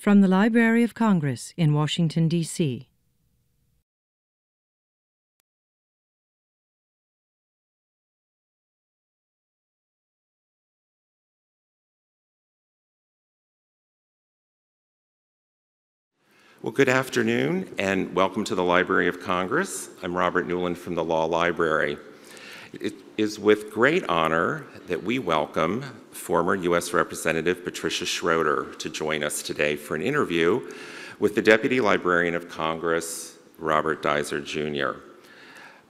From the Library of Congress in Washington, D.C. Well, good afternoon and welcome to the Library of Congress. I'm Robert Newlen from the Law Library. It is with great honor that we welcome former U.S. Representative Patricia Schroeder to join us today for an interview with the Deputy Librarian of Congress, Robert Dizard Jr.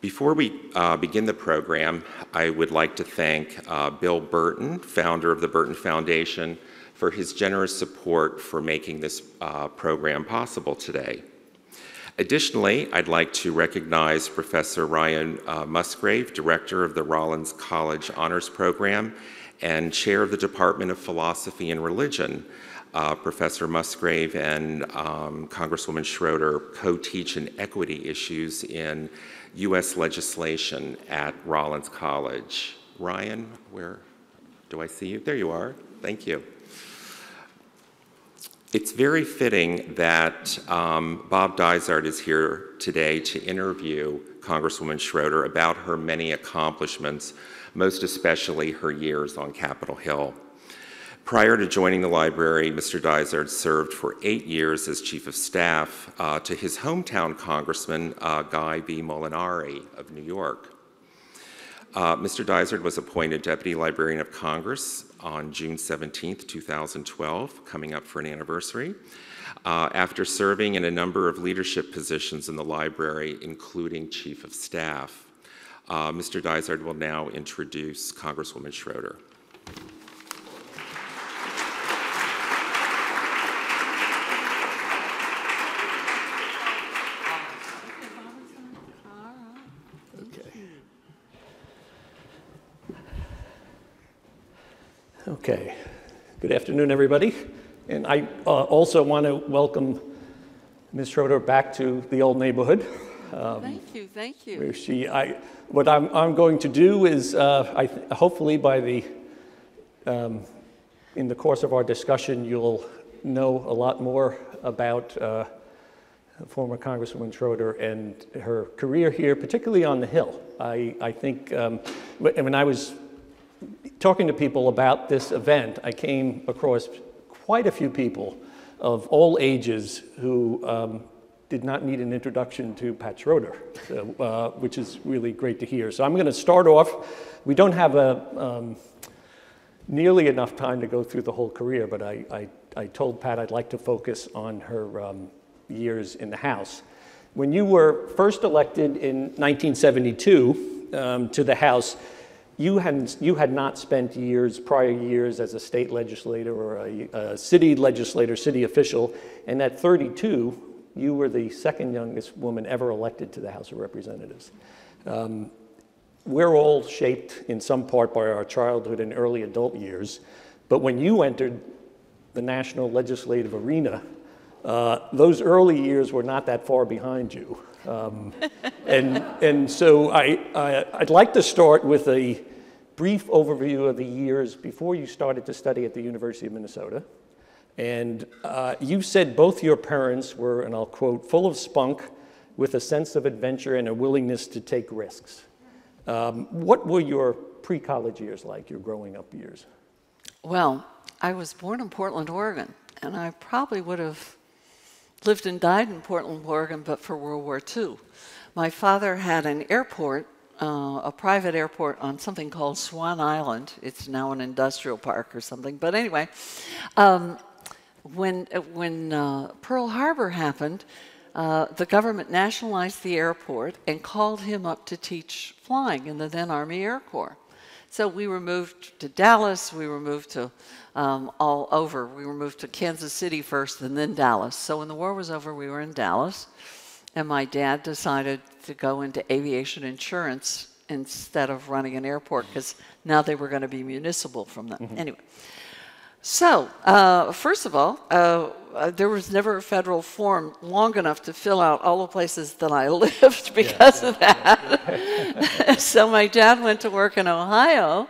Before we uh, begin the program, I would like to thank uh, Bill Burton, founder of the Burton Foundation, for his generous support for making this uh, program possible today. Additionally, I'd like to recognize Professor Ryan uh, Musgrave, Director of the Rollins College Honors Program and Chair of the Department of Philosophy and Religion. Uh, Professor Musgrave and um, Congresswoman Schroeder co-teach in equity issues in U.S. legislation at Rollins College. Ryan, where do I see you? There you are. Thank you. It's very fitting that um, Bob Dizard is here today to interview Congresswoman Schroeder about her many accomplishments, most especially her years on Capitol Hill. Prior to joining the library, Mr. Dizard served for eight years as Chief of Staff uh, to his hometown Congressman uh, Guy B. Molinari of New York. Uh, Mr. Dizard was appointed Deputy Librarian of Congress on June 17, 2012, coming up for an anniversary, uh, after serving in a number of leadership positions in the library, including Chief of Staff. Uh, Mr. Dizard will now introduce Congresswoman Schroeder. Okay. Good afternoon, everybody. And I uh, also want to welcome Ms. Schroeder back to the old neighborhood. Um, thank you, thank you. Where she, I, what I'm, I'm going to do is, uh, I, hopefully by the, um, in the course of our discussion, you'll know a lot more about uh, former Congresswoman Schroeder and her career here, particularly on the Hill. I, I think um, when I was talking to people about this event, I came across quite a few people of all ages who um, did not need an introduction to Pat Schroeder, so, uh, which is really great to hear. So I'm going to start off. We don't have a, um, nearly enough time to go through the whole career, but I, I, I told Pat I'd like to focus on her um, years in the House. When you were first elected in 1972 um, to the House, you, hadn't, you had not spent years, prior years, as a state legislator or a, a city legislator, city official, and at 32, you were the second youngest woman ever elected to the House of Representatives. Um, we're all shaped in some part by our childhood and early adult years, but when you entered the national legislative arena, uh, those early years were not that far behind you. Um, and, and so I, I, I'd like to start with a brief overview of the years before you started to study at the University of Minnesota. And uh, you said both your parents were, and I'll quote, full of spunk with a sense of adventure and a willingness to take risks. Um, what were your pre college years like, your growing up years? Well, I was born in Portland, Oregon, and I probably would have lived and died in Portland, Oregon, but for World War II. My father had an airport uh, a private airport on something called Swan Island. It's now an industrial park or something. But anyway, um, when, when uh, Pearl Harbor happened, uh, the government nationalized the airport and called him up to teach flying in the then Army Air Corps. So we were moved to Dallas, we were moved to um, all over. We were moved to Kansas City first and then Dallas. So when the war was over, we were in Dallas. And my dad decided to go into aviation insurance instead of running an airport because now they were going to be municipal from that. Mm-hmm. Anyway, so uh, first of all, uh, uh, there was never a federal form long enough to fill out all the places that I lived because yeah, of that. Yeah. so my dad went to work in Ohio.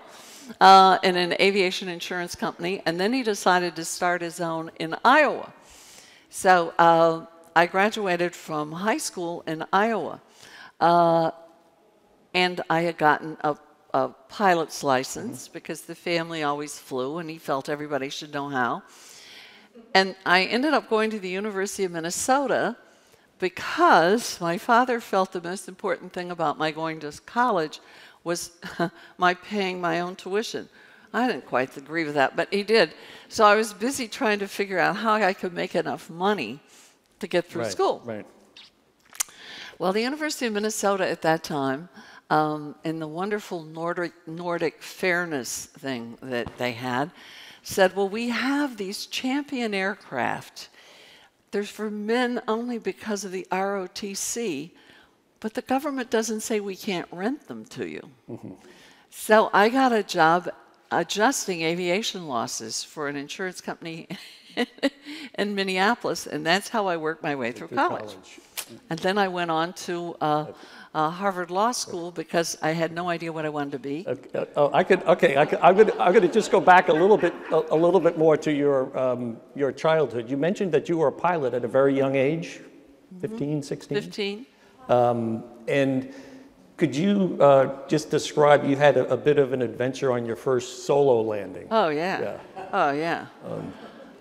Uh, in an aviation insurance company, and then he decided to start his own in Iowa. So uh, I graduated from high school in Iowa. Uh, and I had gotten a, a pilot's license because the family always flew and he felt everybody should know how. And I ended up going to the University of Minnesota because my father felt the most important thing about my going to college was my paying my own tuition. I didn't quite agree with that, but he did. So I was busy trying to figure out how I could make enough money to get through Right, school. Right. Well, the University of Minnesota at that time, um, in the wonderful Nordic, Nordic fairness thing that they had, said, Well, we have these champion aircraft. They're for men only because of the ROTC, but the government doesn't say we can't rent them to you. So I got a job adjusting aviation losses for an insurance company in Minneapolis, and that's how I worked my way through Through college. And then I went on to uh, uh, Harvard Law School because I had no idea what I wanted to be. Okay, oh, I could, okay, I could, I'm gonna, I'm gonna just go back a little bit, a, a little bit more to your, um, your childhood. You mentioned that you were a pilot at a very young age, 15, 16? 15. Um, and could you uh, just describe, you had a, a bit of an adventure on your first solo landing. Oh, yeah. Yeah. Oh, yeah.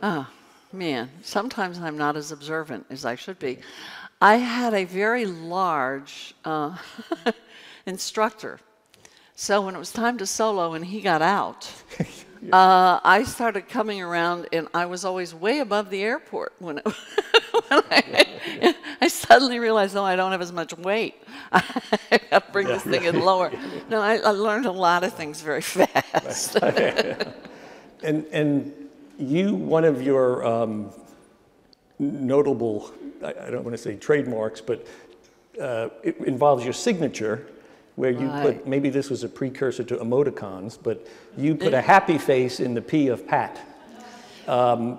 oh, man. Sometimes I'm not as observant as I should be. I had a very large uh, instructor. So when it was time to solo and he got out, uh, I started coming around and I was always way above the airport when, it, when I, I suddenly realized, oh, I don't have as much weight. I got to bring this thing in lower. No, I, I learned a lot of things very fast. And, and you, one of your um, notable, I, don't want to say trademarks, but uh, it involves your signature, where you Right. put, maybe this was a precursor to emoticons, but you put a happy face in the P of Pat.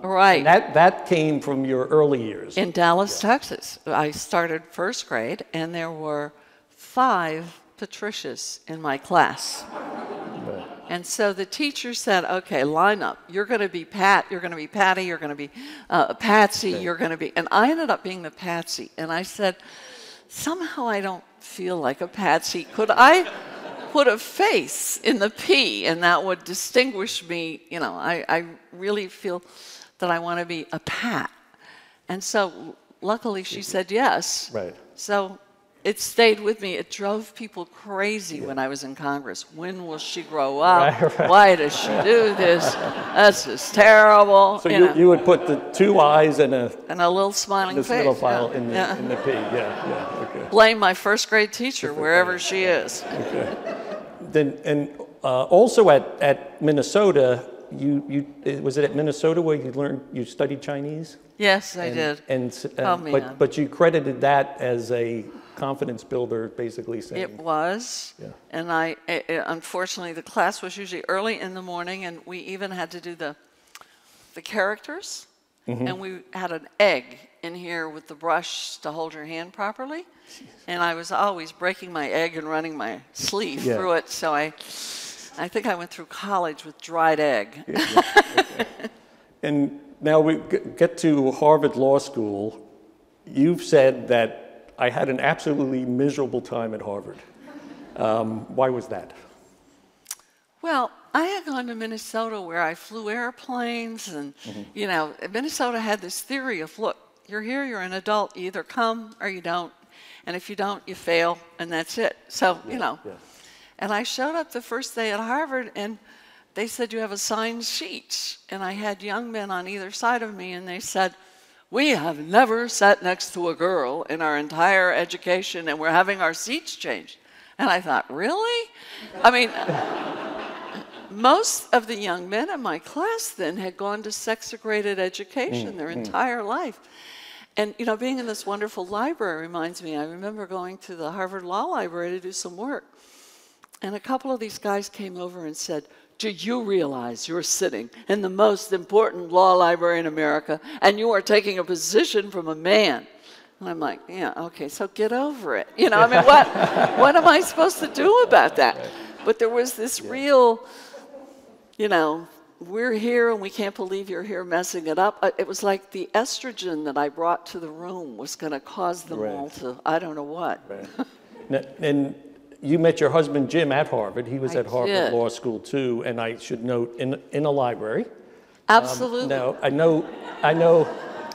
right. That, that came from your early years. in Dallas, Texas. I started first grade, and there were five Patricias in my class. And so the teacher said, okay, line up. You're going to be Pat, you're going to be Patty, you're going to be uh, Patsy, you're going to be. And I ended up being the Patsy. And I said, somehow I don't feel like a Patsy. Could I put a face in the P and that would distinguish me? You know, I, I really feel that I want to be a Pat. And so luckily she said yes. Right. So it stayed with me. It drove people crazy when I was in Congress. When will she grow up? Right, right. Why does she do this? That's just terrible. So you you, you would put the two eyes and a, and a little smiling this face. file yeah, in the, yeah. in the P, yeah, yeah, okay. Blame my first grade teacher wherever she is. Okay. Then, and uh, also at, at Minnesota, you, you, was it at Minnesota where you learned, you studied Chinese? Yes, I And- did. And, Oh, but, but you credited that as a confidence builder, basically saying. It was. Yeah. And I, i i unfortunately, the class was usually early in the morning, and we even had to do the, the characters. Mm-hmm. And we had an egg in here with the brush to hold your hand properly. And I was always breaking my egg and running my sleeve Yeah. through it. So I, I think I went through college with dried egg. And now we get to Harvard Law School. You've said that I had an absolutely miserable time at Harvard. Um, why was that? Well, I had gone to Minnesota where I flew airplanes, and you know, Minnesota had this theory of, look, you're here, you're an adult, you either come or you don't, and if you don't, you fail, and that's it. So you know, yeah. and I showed up the first day at Harvard, and they said you have assigned seats, and I had young men on either side of me, and they said. We have never sat next to a girl in our entire education, and we're having our seats changed. And I thought, really? I mean, most of the young men in my class then had gone to sex segregated education mm, their mm. entire life. And, you know, being in this wonderful library reminds me, I remember going to the Harvard Law Library to do some work. And a couple of these guys came over and said, Do you realize you're sitting in the most important law library in America and you are taking a position from a man? And I'm like, Yeah, okay, so get over it. You know, I mean, what, what am I supposed to do about that? But there was this real, you know, we're here and we can't believe you're here messing it up. Uh, It was like the estrogen that I brought to the room was going to cause them Right. all to, I don't know what. N- And you met your husband Jim at Harvard. He was I at Harvard did. Law School too, and I should note in in a library. Absolutely. Now I know, I know,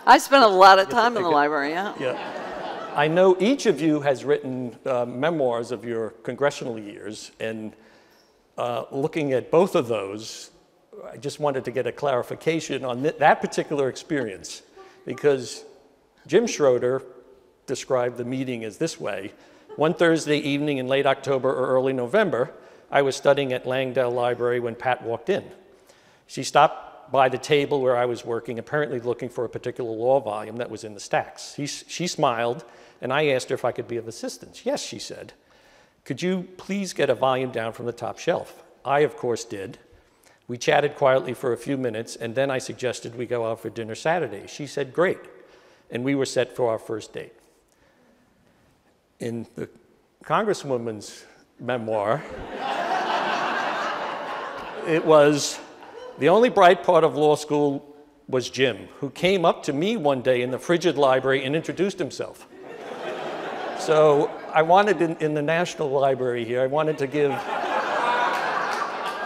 I spent a lot of time in the library, yeah. yeah, I know each of you has written uh, memoirs of your congressional years, and uh, looking at both of those, I just wanted to get a clarification on th- that particular experience, because Jim Schroeder described the meeting as this way. One Thursday evening in late October or early November, I was studying at Langdell Library when Pat walked in. She stopped by the table where I was working, apparently looking for a particular law volume that was in the stacks. He, she smiled, and I asked her if I could be of assistance. Yes, she said. Could you please get a volume down from the top shelf? I, of course, did. We chatted quietly for a few minutes, and then I suggested we go out for dinner Saturday. She said, Great. And we were set for our first date. In the Congresswoman's memoir, it was the only bright part of law school was Jim, who came up to me one day in the frigid library and introduced himself. So I wanted in, in the National Library here, I wanted to give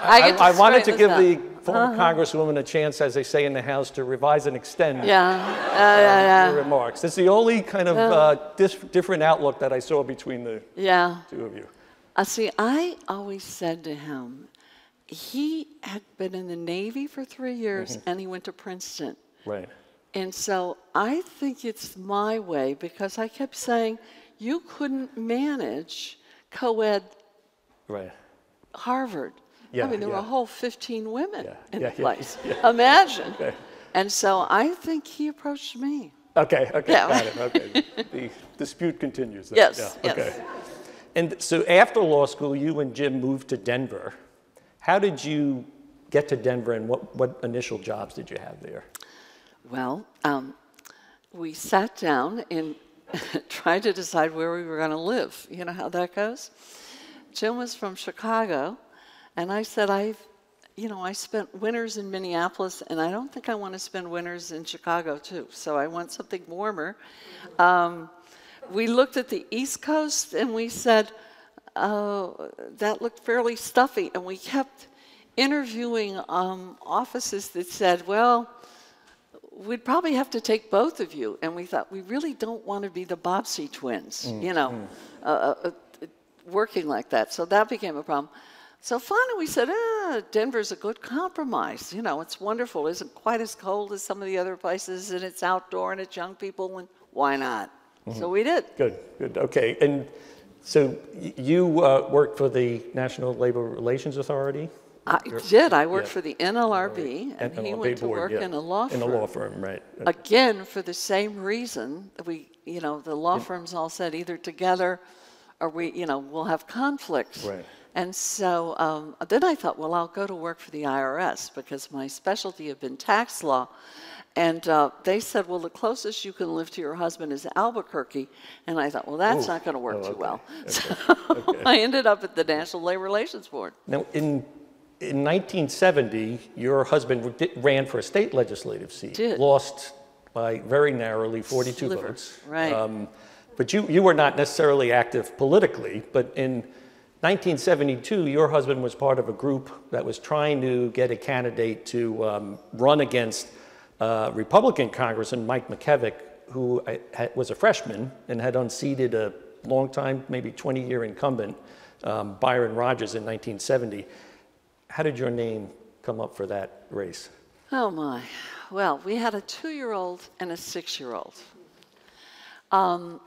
I, get to I, wanted to give this the former Congresswoman a chance, as they say in the House, to revise and extend Yeah, yeah, yeah, yeah. remarks. It's the only kind of uh, dis- different outlook that I saw between the Yeah. two of you. Uh, see, I always said to him, he had been in the Navy for three years Mm-hmm. and he went to Princeton. Right. And so I think it's my way because I kept saying, you couldn't manage co ed Right. Harvard. Yeah, I mean, there were a whole 15 women Yeah, in yeah, the place. yeah. Imagine. Okay. And so I think he approached me. Okay, okay, Yeah. got it. Okay. the dispute continues. then. Yes, Yeah, yes. Okay. And so after law school, you and Jim moved to Denver. How did you get to Denver and what, what initial jobs did you have there? Well, um, we sat down and tried to decide where we were going to live. You know how that goes? Jim was from Chicago, and I said, I've, you know, I spent winters in Minneapolis, and I don't think I want to spend winters in Chicago too. So I want something warmer. Um, we looked at the East Coast, and we said, oh, that looked fairly stuffy, and we kept interviewing um, offices that said, well, we'd probably have to take both of you. And we thought, we really don't want to be the Bobbsey twins, you know, uh, uh, uh, working like that. So that became a problem. So finally we said, ah, Denver's a good compromise. You know, it's wonderful. It isn't quite as cold as some of the other places, and it's outdoor, and it's young people, and why not? So we did. Good, good. Okay. And so you uh, worked for the National Labor Relations Authority? I did. I worked yeah. for the NLRB, and he NLRB went to board, work yeah. in a law firm. In a law firm, right. again for the same reason that we you know the law firms all said either together or we you know we'll have conflicts Right. And so um, then i thought well i'll go to work for the irs because my specialty had been tax law and uh, they said well the closest you can live to your husband is albuquerque and i thought well that's Ooh. not going to work Oh, too well Okay. so i ended up at the national labor relations board Now, in, in 1970, your husband ran for a state legislative seat. Did. Lost by very narrowly 42 Sliver, votes. right. but you, you were not necessarily active politically, but in 1972, your husband was part of a group that was trying to get a candidate to um, run against uh, Republican Congressman Mike McKevitt, who uh, was a freshman and had unseated a longtime, maybe 20-year incumbent, um, Byron Rogers, in 1970. How did your name come up for that race? Oh my. Well, we had a two year old and a six year old. Um,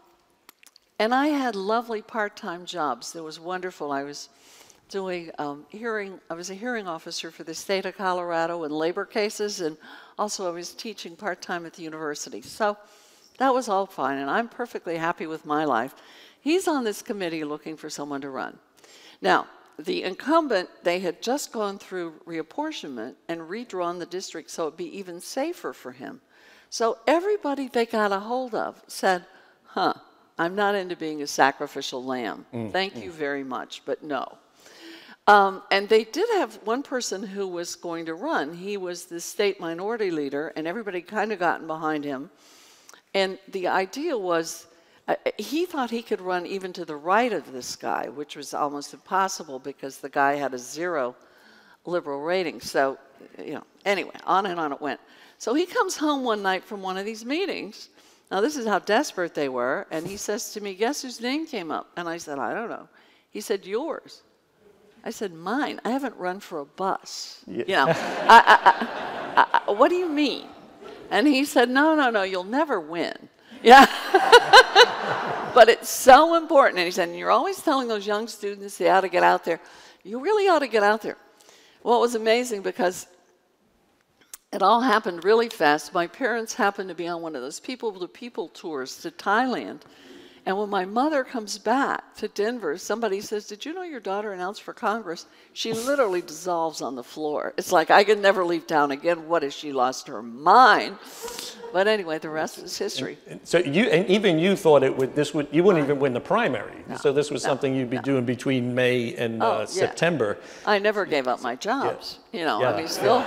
and I had lovely part time jobs. That was wonderful. I was doing um, hearing, I was a hearing officer for the state of Colorado in labor cases, and also I was teaching part time at the university. So that was all fine, and I'm perfectly happy with my life. He's on this committee looking for someone to run. Now, the incumbent, they had just gone through reapportionment and redrawn the district so it'd be even safer for him. So everybody they got a hold of said, huh, I'm not into being a sacrificial lamb. Thank you very much, but no. Um, and they did have one person who was going to run. He was the state minority leader, and everybody kind of gotten behind him. And the idea was uh, he thought he could run even to the right of this guy, which was almost impossible because the guy had a zero liberal rating. So, you know, anyway, on and on it went. So he comes home one night from one of these meetings. Now, this is how desperate they were. And he says to me, Guess whose name came up? And I said, I don't know. He said, Yours. I said, Mine. I haven't run for a bus. Yeah. You know, I, I, I, what do you mean? And he said, No, no, no, you'll never win. Yeah. but it's so important. And he said, and You're always telling those young students they ought to get out there. You really ought to get out there. Well, it was amazing because it all happened really fast. My parents happened to be on one of those people to people tours to Thailand. And when my mother comes back to Denver, somebody says, Did you know your daughter announced for Congress? She literally dissolves on the floor. It's like, I can never leave town again. What has she lost her mind? But anyway, the rest is history. So you, and even you thought it would, this would, you wouldn't even win the primary. No, so this was no, something you'd be no. doing between May and oh, uh, September. I never gave up my jobs. Yeah. You know, yeah. I mean, still.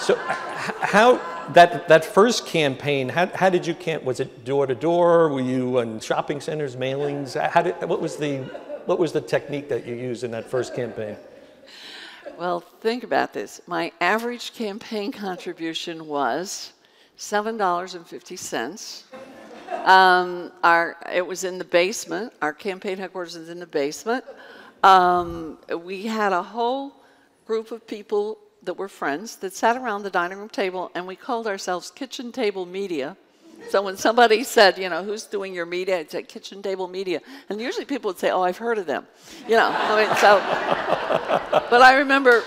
So how, that, that first campaign, how, how did you camp? Was it door to door? Were you in shopping centers, mailings? How did, what, was the, what was the technique that you used in that first campaign? Well, think about this. My average campaign contribution was $7.50. Um, our, it was in the basement. Our campaign headquarters is in the basement. Um, we had a whole group of people that were friends that sat around the dining room table, and we called ourselves Kitchen Table Media. So when somebody said, you know, who's doing your media, I'd say Kitchen Table Media. And usually people would say, oh, I've heard of them. You know, I mean, so. but I remember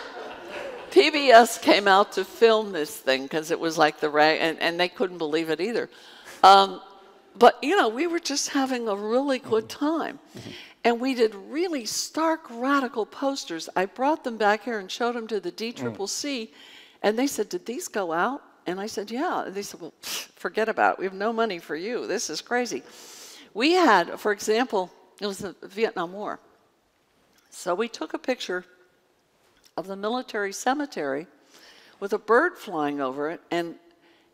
PBS came out to film this thing because it was like the rag, and, and they couldn't believe it either. Um, but you know, we were just having a really good time. And we did really stark, radical posters. I brought them back here and showed them to the DCCC, hmm. and they said, Did these go out? And I said, Yeah. And they said, Well, forget about it. We have no money for you. This is crazy. We had, for example, it was the Vietnam War. So we took a picture of the military cemetery with a bird flying over it, and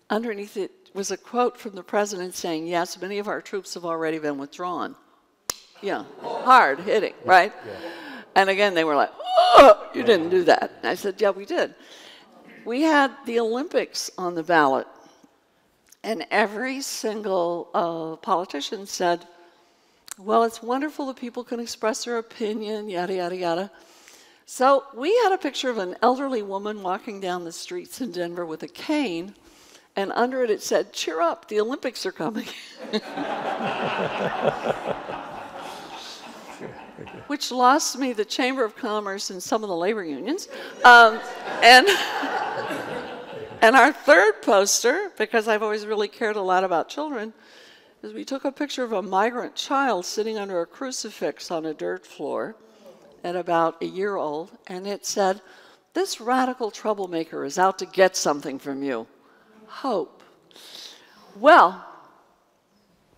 underneath it was a quote from the president saying, Yes, many of our troops have already been withdrawn. Yeah, hard hitting, right? Yeah. And again, they were like, Oh, you didn't do that. And I said, Yeah, we did. We had the Olympics on the ballot, and every single uh, politician said, Well, it's wonderful that people can express their opinion, yada, yada, yada. So we had a picture of an elderly woman walking down the streets in Denver with a cane, and under it it said, Cheer up, the Olympics are coming. Which lost me the Chamber of Commerce and some of the labor unions. Um, and, and our third poster, because I've always really cared a lot about children, is we took a picture of a migrant child sitting under a crucifix on a dirt floor at about a year old, and it said, This radical troublemaker is out to get something from you. Hope. Well,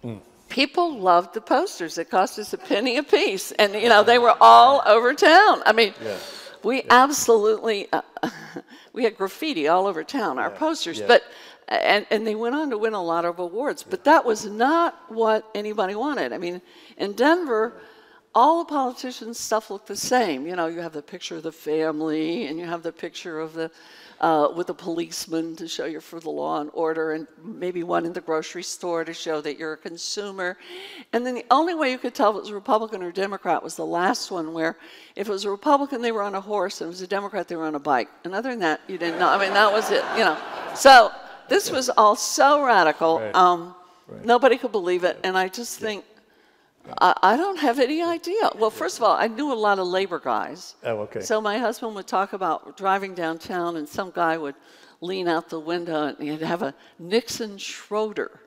mm. People loved the posters. It cost us a penny a piece, and you know, they were all over town. I mean, yeah. we yeah. absolutely, uh, we had graffiti all over town, our yeah. posters, but and, and they went on to win a lot of awards. But that was not what anybody wanted. I mean, in Denver, all the politicians' stuff looked the same. You know, you have the picture of the family, and you have the picture of the uh, with a policeman to show you're for the law and order, and maybe one in the grocery store to show that you're a consumer. And then the only way you could tell if it was Republican or Democrat was the last one, where if it was a Republican, they were on a horse, and if it was a Democrat, they were on a bike. And other than that, you didn't know. I mean, that was it. You know, so this was all so radical. Right. Um, right. Nobody could believe it, and I just think I, I, don't have any idea. Well, first of all, I knew a lot of labor guys. Oh, okay. So my husband would talk about driving downtown, and some guy would lean out the window and he'd have a Nixon Schroeder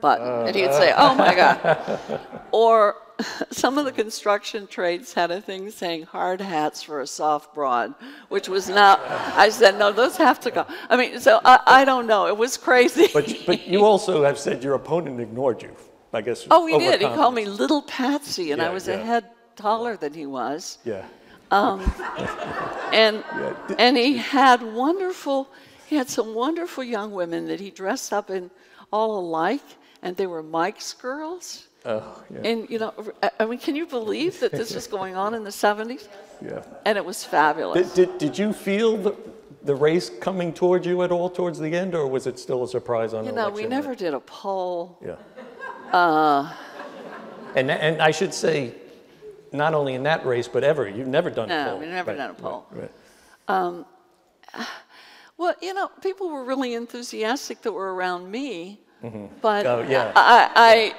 button, uh, and he'd say, "Oh my God," or some of the construction trades had a thing saying hard hats for a soft broad, which was not, I said, no, those have to go. I mean, so I, I don't know. It was crazy. But, but you also have said your opponent ignored you. I guess. Oh, he did. He called me Little Patsy, and yeah, I was yeah. a head taller than he was. Yeah. Um, and and he had wonderful he had some wonderful young women that he dressed up in all alike and they were mike's girls Oh, yeah, and you know I- mean can you believe that this was going on in the 70s yeah. and it was fabulous Did, did, did you feel the, the race coming towards you at all towards the end, or was it still a surprise on you know we never did a poll Yeah. Uh. And, and I should say, not only in that race, but ever, you've never done a poll. No, we've never Right, done a poll. Right, right. Well, you know, people were really enthusiastic that were around me, but Oh, yeah. I, I,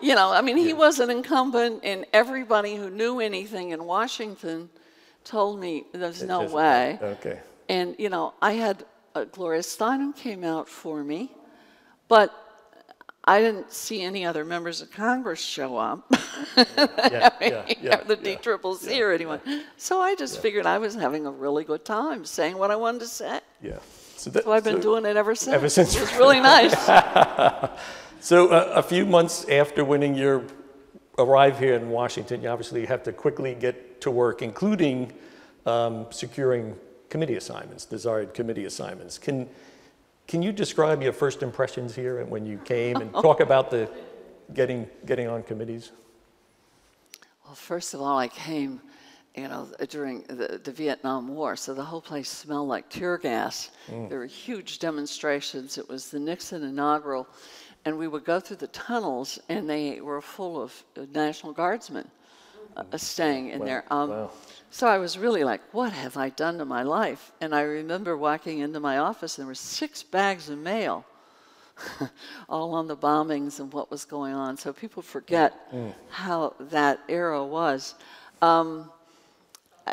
you know, I mean, he was an incumbent, and everybody who knew anything in Washington told me there's no just- way. Okay. And you know, I had uh, Gloria Steinem came out for me, but I didn't see any other members of Congress show up. Yeah, yeah, yeah, the. DCCC or anyone. So I just figured I was having a really good time saying what I wanted to say. Yeah. So, that, So I've been so- doing it ever since. Ever since. It was really nice. So uh, a few months after winning your arrive here in Washington, you obviously have to quickly get to work, including um, securing committee assignments, desired committee assignments. Can can you describe your first impressions here and when you came and talk about the getting getting on committees? Well, first of all, I came, you know, during the, the Vietnam War, so the whole place smelled like tear gas. There were huge demonstrations. It was the Nixon inaugural, and we would go through the tunnels, and they were full of uh, National Guardsmen uh, staying in there. Um, wow. So I was really like, what have I done to my life? And I remember walking into my office, and there were six bags of mail all on the bombings and what was going on. So people forget how that era was. Um,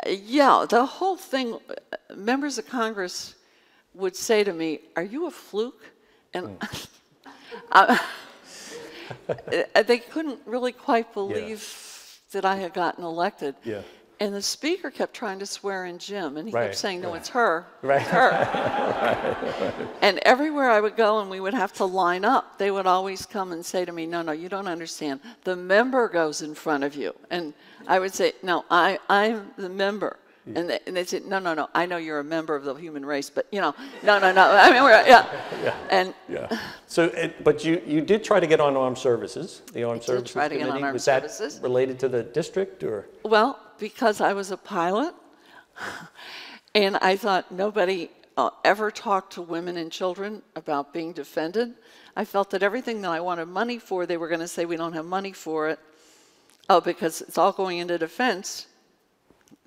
yeah, the whole thing, uh, members of Congress would say to me, Are you a fluke? And I- uh, they couldn't really quite believe that I had gotten elected. Yeah. And the speaker kept trying to swear in Jim, and he Right, kept saying, No, right. it's her. Right. It's her. And everywhere I would go and we would have to line up, they would always come and say to me, No, no, you don't understand. The member goes in front of you. And I would say, No, I, I'm the member. And they, and they said, No, no, no, I know you're a member of the human race, but you know, no, no, no. I mean, we're, yeah. yeah. And Yeah. So, it, but you, you did try to get on armed services, the armed did services try to get on committee. armed Was that services. related to the district or? Well, because I was a pilot, and I thought nobody uh, ever talked to women and children about being defended. I felt that everything that I wanted money for, they were going to say, we don't have money for it. Oh, because it's all going into defense.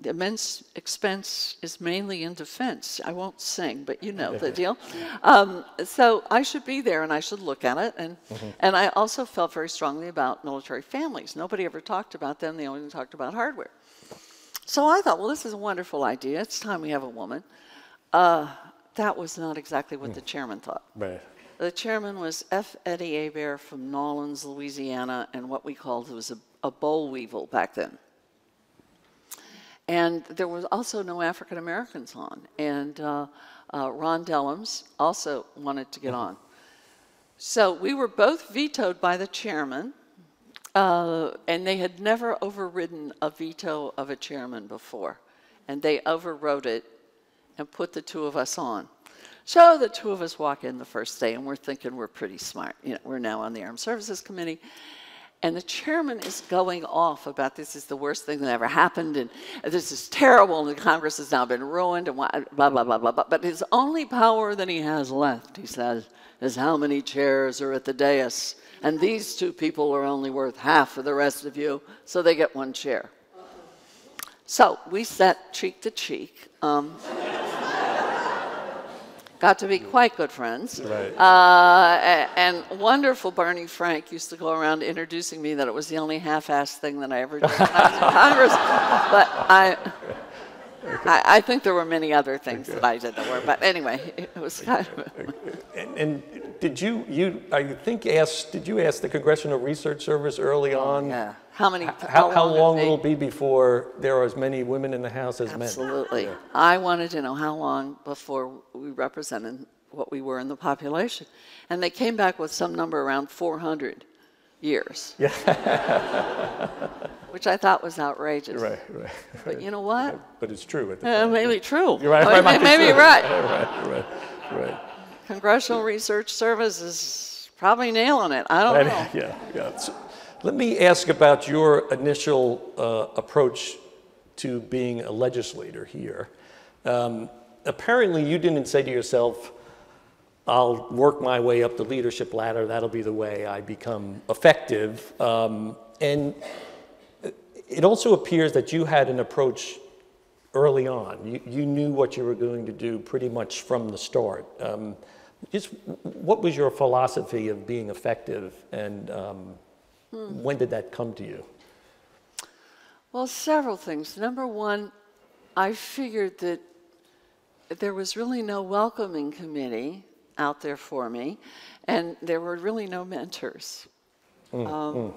The immense expense is mainly in defense. I won't sing, but you know the deal. Um, so I should be there and I should look at it. And, and I also felt very strongly about military families. Nobody ever talked about them, they only talked about hardware. So I thought, well, this is a wonderful idea. It's time we have a woman. Uh, that was not exactly what the chairman thought. Right. The chairman was F. Eddie Hebert from Nolens, Louisiana, and what we called was a, a boll weevil back then. And there was also no African Americans on. And uh, uh, Ron Dellums also wanted to get on. So we were both vetoed by the chairman, uh, and they had never overridden a veto of a chairman before. And they overrode it and put the two of us on. So the two of us walk in the first day, and we're thinking we're pretty smart. You know, we're now on the Armed Services Committee. And the chairman is going off about this is the worst thing that ever happened, and this is terrible, and the Congress has now been ruined, and blah, blah, blah, blah, blah. But his only power that he has left, he says, is how many chairs are at the dais. And these two people are only worth half of the rest of you, so they get one chair. So we sat cheek to cheek. Um, got to be quite good friends. Right. Uh, and wonderful Barney Frank used to go around introducing me that it was the only half-assed thing that I ever did when I was in Congress. But I, I, I think there were many other things that I did that were. But anyway, it was kind of. And, and did you, you, I think asked, did you ask the Congressional Research Service early oh, on? Yeah. How many? How, how long will it be before there are as many women in the House as men? Absolutely. I wanted to know how long before we represented what we were in the population. And they came back with some number around 400 years. Which I thought was outrageous. Right, right. But you know what? But it's true at the Uh, maybe true. You're right, right, maybe true. right. Right, right, right. Congressional Research Service is probably nailing it. I don't Right, know. Yeah, yeah. So, let me ask about your initial uh, approach to being a legislator here. Um, apparently, you didn't say to yourself, I'll work my way up the leadership ladder, that'll be the way I become effective. Um, and it also appears that you had an approach early on. You, you knew what you were going to do pretty much from the start. Um, just what was your philosophy of being effective, and um, when did that come to you? Well, several things. Number one, I figured that there was really no welcoming committee out there for me, and there were really no mentors. Um,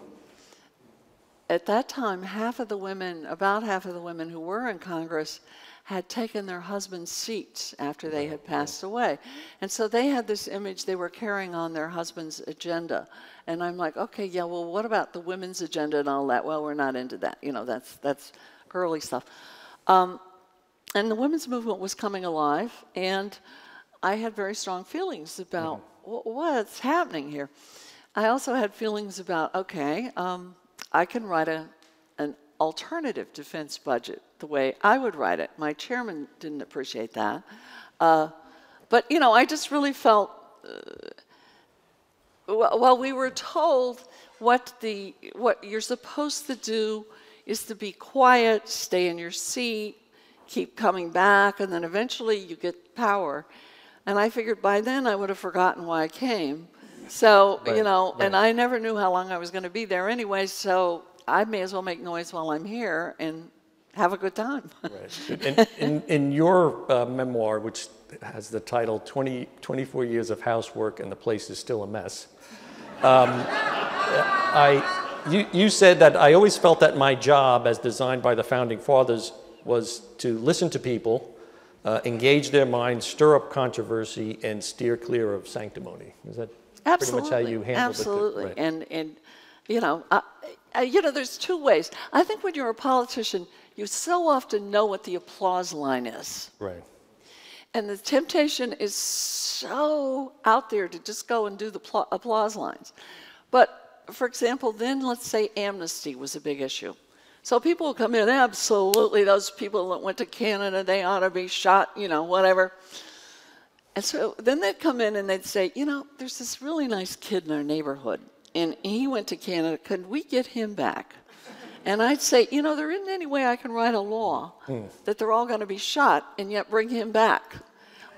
At that time, half of the women, about half of the women who were in Congress, had taken their husbands' seats after they had passed away. And so they had this image they were carrying on their husband's agenda. And I'm like, okay, yeah, well, what about the women's agenda and all that? Well, we're not into that. You know, that's, that's girly stuff. Um, and the women's movement was coming alive, and I had very strong feelings about "Wh- what's happening here. I also had feelings about, okay, um, I can write a, an alternative defense budget the way I would write it. My chairman didn't appreciate that. Uh, but, you know, I just really felt well, well, we were told what the what you're supposed to do is to be quiet, stay in your seat, keep coming back, and then eventually you get power. And I figured by then I would have forgotten why I came. So you Right, know, and. I never knew how long I was going to be there anyway. So I may as well make noise while I'm here and have a good time. Right. In, in, in your uh, memoir, which has the title 20, 24 Years of Housework and the Place is Still a Mess, um, I, you, you said that I always felt that my job, as designed by the founding fathers, was to listen to people, uh, engage their minds, stir up controversy, and steer clear of sanctimony. Is that Absolutely. pretty much how you Absolutely. it? Right. And and you know, uh, uh, you know, there's two ways. I think when you're a politician, you so often know what the applause line is, right. and the temptation is so out there to just go and do the pl- applause lines. But for example, then let's say amnesty was a big issue. So people will come in, absolutely, those people that went to Canada, they ought to be shot, you know, whatever. And so then they'd come in and they'd say, you know, there's this really nice kid in our neighborhood, and he went to Canada. Could we get him back? And I'd say, you know, there isn't any way I can write a law hmm. that they're all going to be shot and yet bring him back.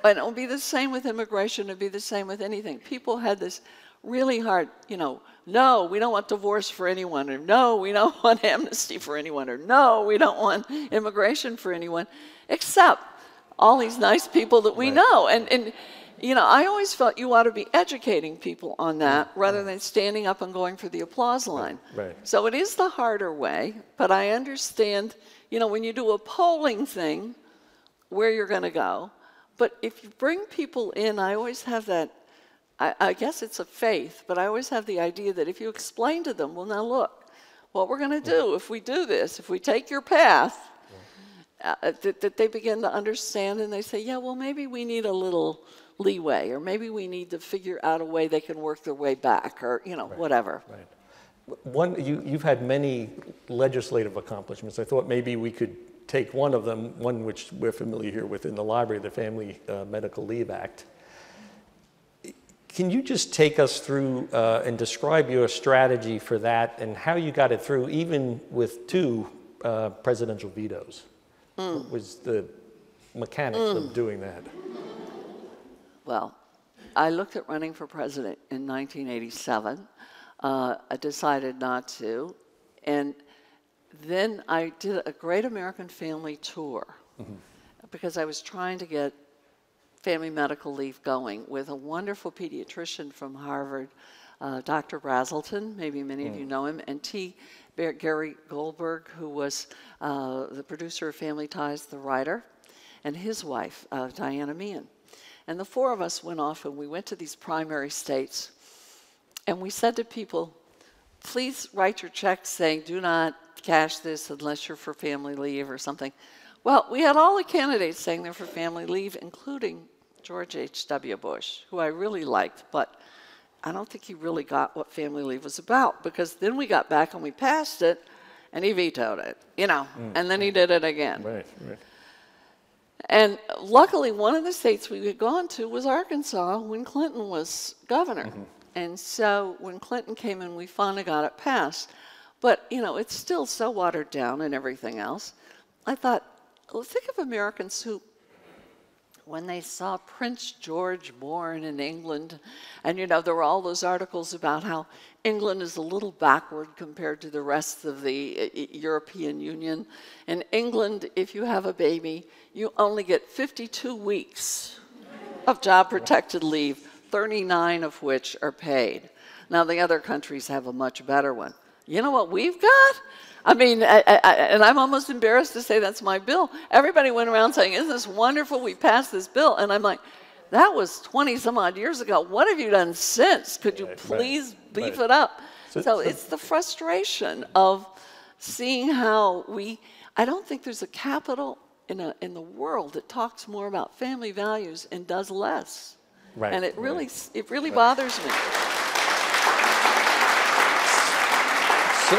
And it'll be the same with immigration. It'll be the same with anything. People had this really hard, you know, no, we don't want divorce for anyone, or no, we don't want amnesty for anyone, or no, we don't want immigration for anyone, except all these nice people that we know. And, and, you know, I always felt you ought to be educating people on mm. that mm. rather than standing up and going for the applause line. right. So it is the harder way, but I understand, you know, when you do a polling thing, where you're going to go. But if you bring people in, I always have that, I, I guess it's a faith, but I always have the idea that if you explain to them, well, now look, what we're going to do if we do this, if we take your path, uh, that, that they begin to understand and they say, yeah, well, maybe we need a little leeway, or maybe we need to figure out a way they can work their way back, or, you know, whatever. Right. One, you, you've had many legislative accomplishments. I thought maybe we could take one of them, one which we're familiar here with in the library, the Family uh, Medical Leave Act. Can you just take us through uh, and describe your strategy for that and how you got it through, even with two uh, presidential vetoes? What was the mechanics of doing that? Well, I looked at running for president in 1987. Uh, I decided not to. And then I did a Great American Family Tour because I was trying to get family medical leave going with a wonderful pediatrician from Harvard, uh, Dr. Brazelton. Maybe many of you know him, and T. Gary Goldberg, who was uh, the producer of Family Ties, the writer, and his wife, uh, Diana Meehan. And the four of us went off and we went to these primary states and we said to people, please write your check saying, do not cash this unless you're for family leave or something. Well, we had all the candidates saying they're for family leave, including George H.W. Bush, who I really liked, but I don't think he really got what family leave was about because then we got back and we passed it and he vetoed it, you know, mm, and then he mm. did it again. Right, right. And luckily, one of the states we had gone to was Arkansas when Clinton was governor. Mm-hmm. And so when Clinton came in, we finally got it passed. But, you know, it's still so watered down and everything else. I thought, well, think of Americans who, when they saw Prince George born in England, and, you know, there were all those articles about how England is a little backward compared to the rest of the uh, European Union. In England, if you have a baby, you only get 52 weeks of job protected leave, 39 of which are paid. Now, the other countries have a much better one. You know what we've got? I mean, I, I, and I'm almost embarrassed to say that's my bill. Everybody went around saying, Isn't this wonderful? We passed this bill. And I'm like, That was 20 some odd years ago. What have you done since? Could you Right, right, please beef right. it up? So- So, it's the frustration of seeing how we, I don't think there's a capital in, a, in the world that talks more about family values and does less. Right, And it really, it really bothers me. So,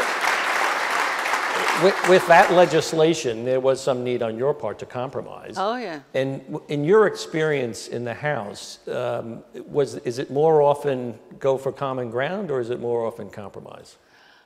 with, with that legislation, there was some need on your part to compromise. Oh, yeah. And in your experience in the House, um, was, is it more often go for common ground or is it more often compromise?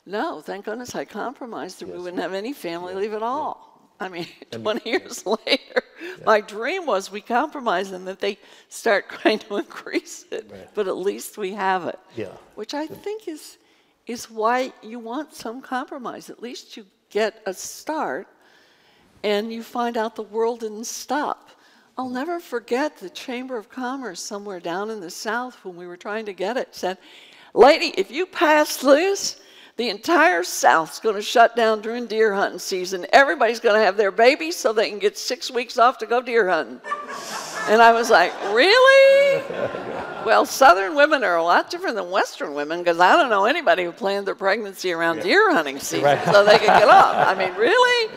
No, thank goodness I compromised and we wouldn't have any family leave at all. I mean, 20 years later, my dream was we compromise and that they start trying to increase it, Right. but at least we have it. Yeah. Which I think is, is why you want some compromise. At least you get a start and you find out the world didn't stop. I'll never forget the Chamber of Commerce somewhere down in the South when we were trying to get it said, Lady, if you pass this, the entire South's going to shut down during deer hunting season. Everybody's going to have their babies so they can get six weeks off to go deer hunting. And I was like, Really? Well, Southern women are a lot different than Western women because I don't know anybody who planned their pregnancy around deer hunting season Right. so they could get off. I mean, really?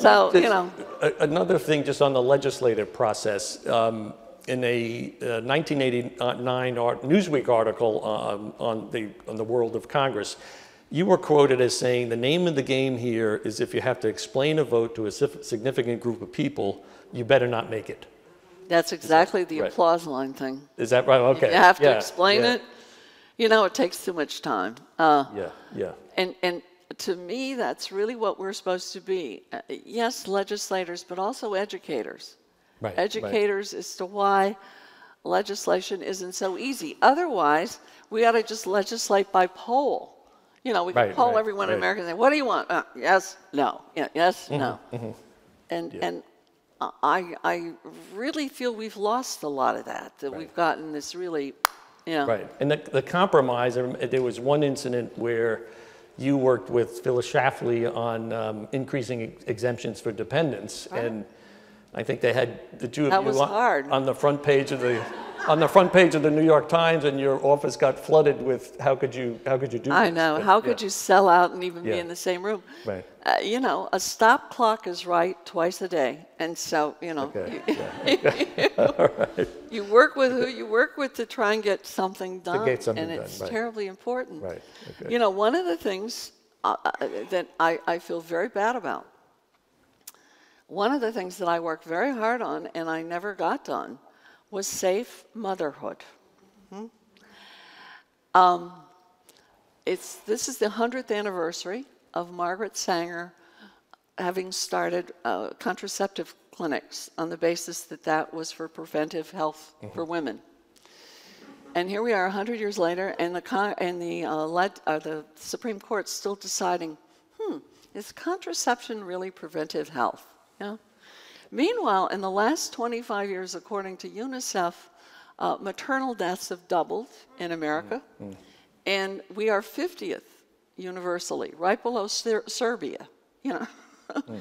So, you know. Another thing, just on the legislative process, um, in a uh, 1989 art, Newsweek article um, on, the, on the world of Congress, you were quoted as saying, the name of the game here is if you have to explain a vote to a significant group of people, you better not make it. That's exactly the Right. applause line thing. Is that right? Okay. You have to Yeah, explain yeah, it. You know, it takes too much time. Uh, Yeah, yeah. and, and to me, that's really what we're supposed to be. Uh, yes, legislators, but also educators. Right, right. Educators as to why legislation isn't so easy. Otherwise, we ought to just legislate by poll. You know, we can Right, poll right, everyone in. America and say, what do you want? Uh, yes, no. Yeah, yes, Mm-hmm, no. And, and I, I really feel we've lost a lot of that, that we've gotten this really, you know. Right, and the, the compromise, there was one incident where you worked with Phyllis Schlafly on um, increasing ex- exemptions for dependents, and I think they had the two of That you on, hard. on the front page of the, on the front page of the New York Times, and your office got flooded with, how could you, how could you do this? I know. But, How could you sell out and even be in the same room? Right. Uh, you know, a stop clock is right twice a day, and so you know, Okay, you, you work with who you work with to try and get something done, get something and done, it's right. terribly important. Right, okay. You know, one of the things uh, uh, that I, I feel very bad about. One of the things that I worked very hard on and I never got done was safe motherhood. it's this is the 100th anniversary of Margaret Sanger having started uh, contraceptive clinics on the basis that that was for preventive health for women. And here we are 100 years later, and the, con- and the, uh, led, uh, the Supreme Court's still deciding, hmm, is contraception really preventive health? Yeah. Meanwhile, in the last 25 years, according to UNICEF, uh, maternal deaths have doubled in America, and we are 50th universally, right below Ser- Serbia. You know,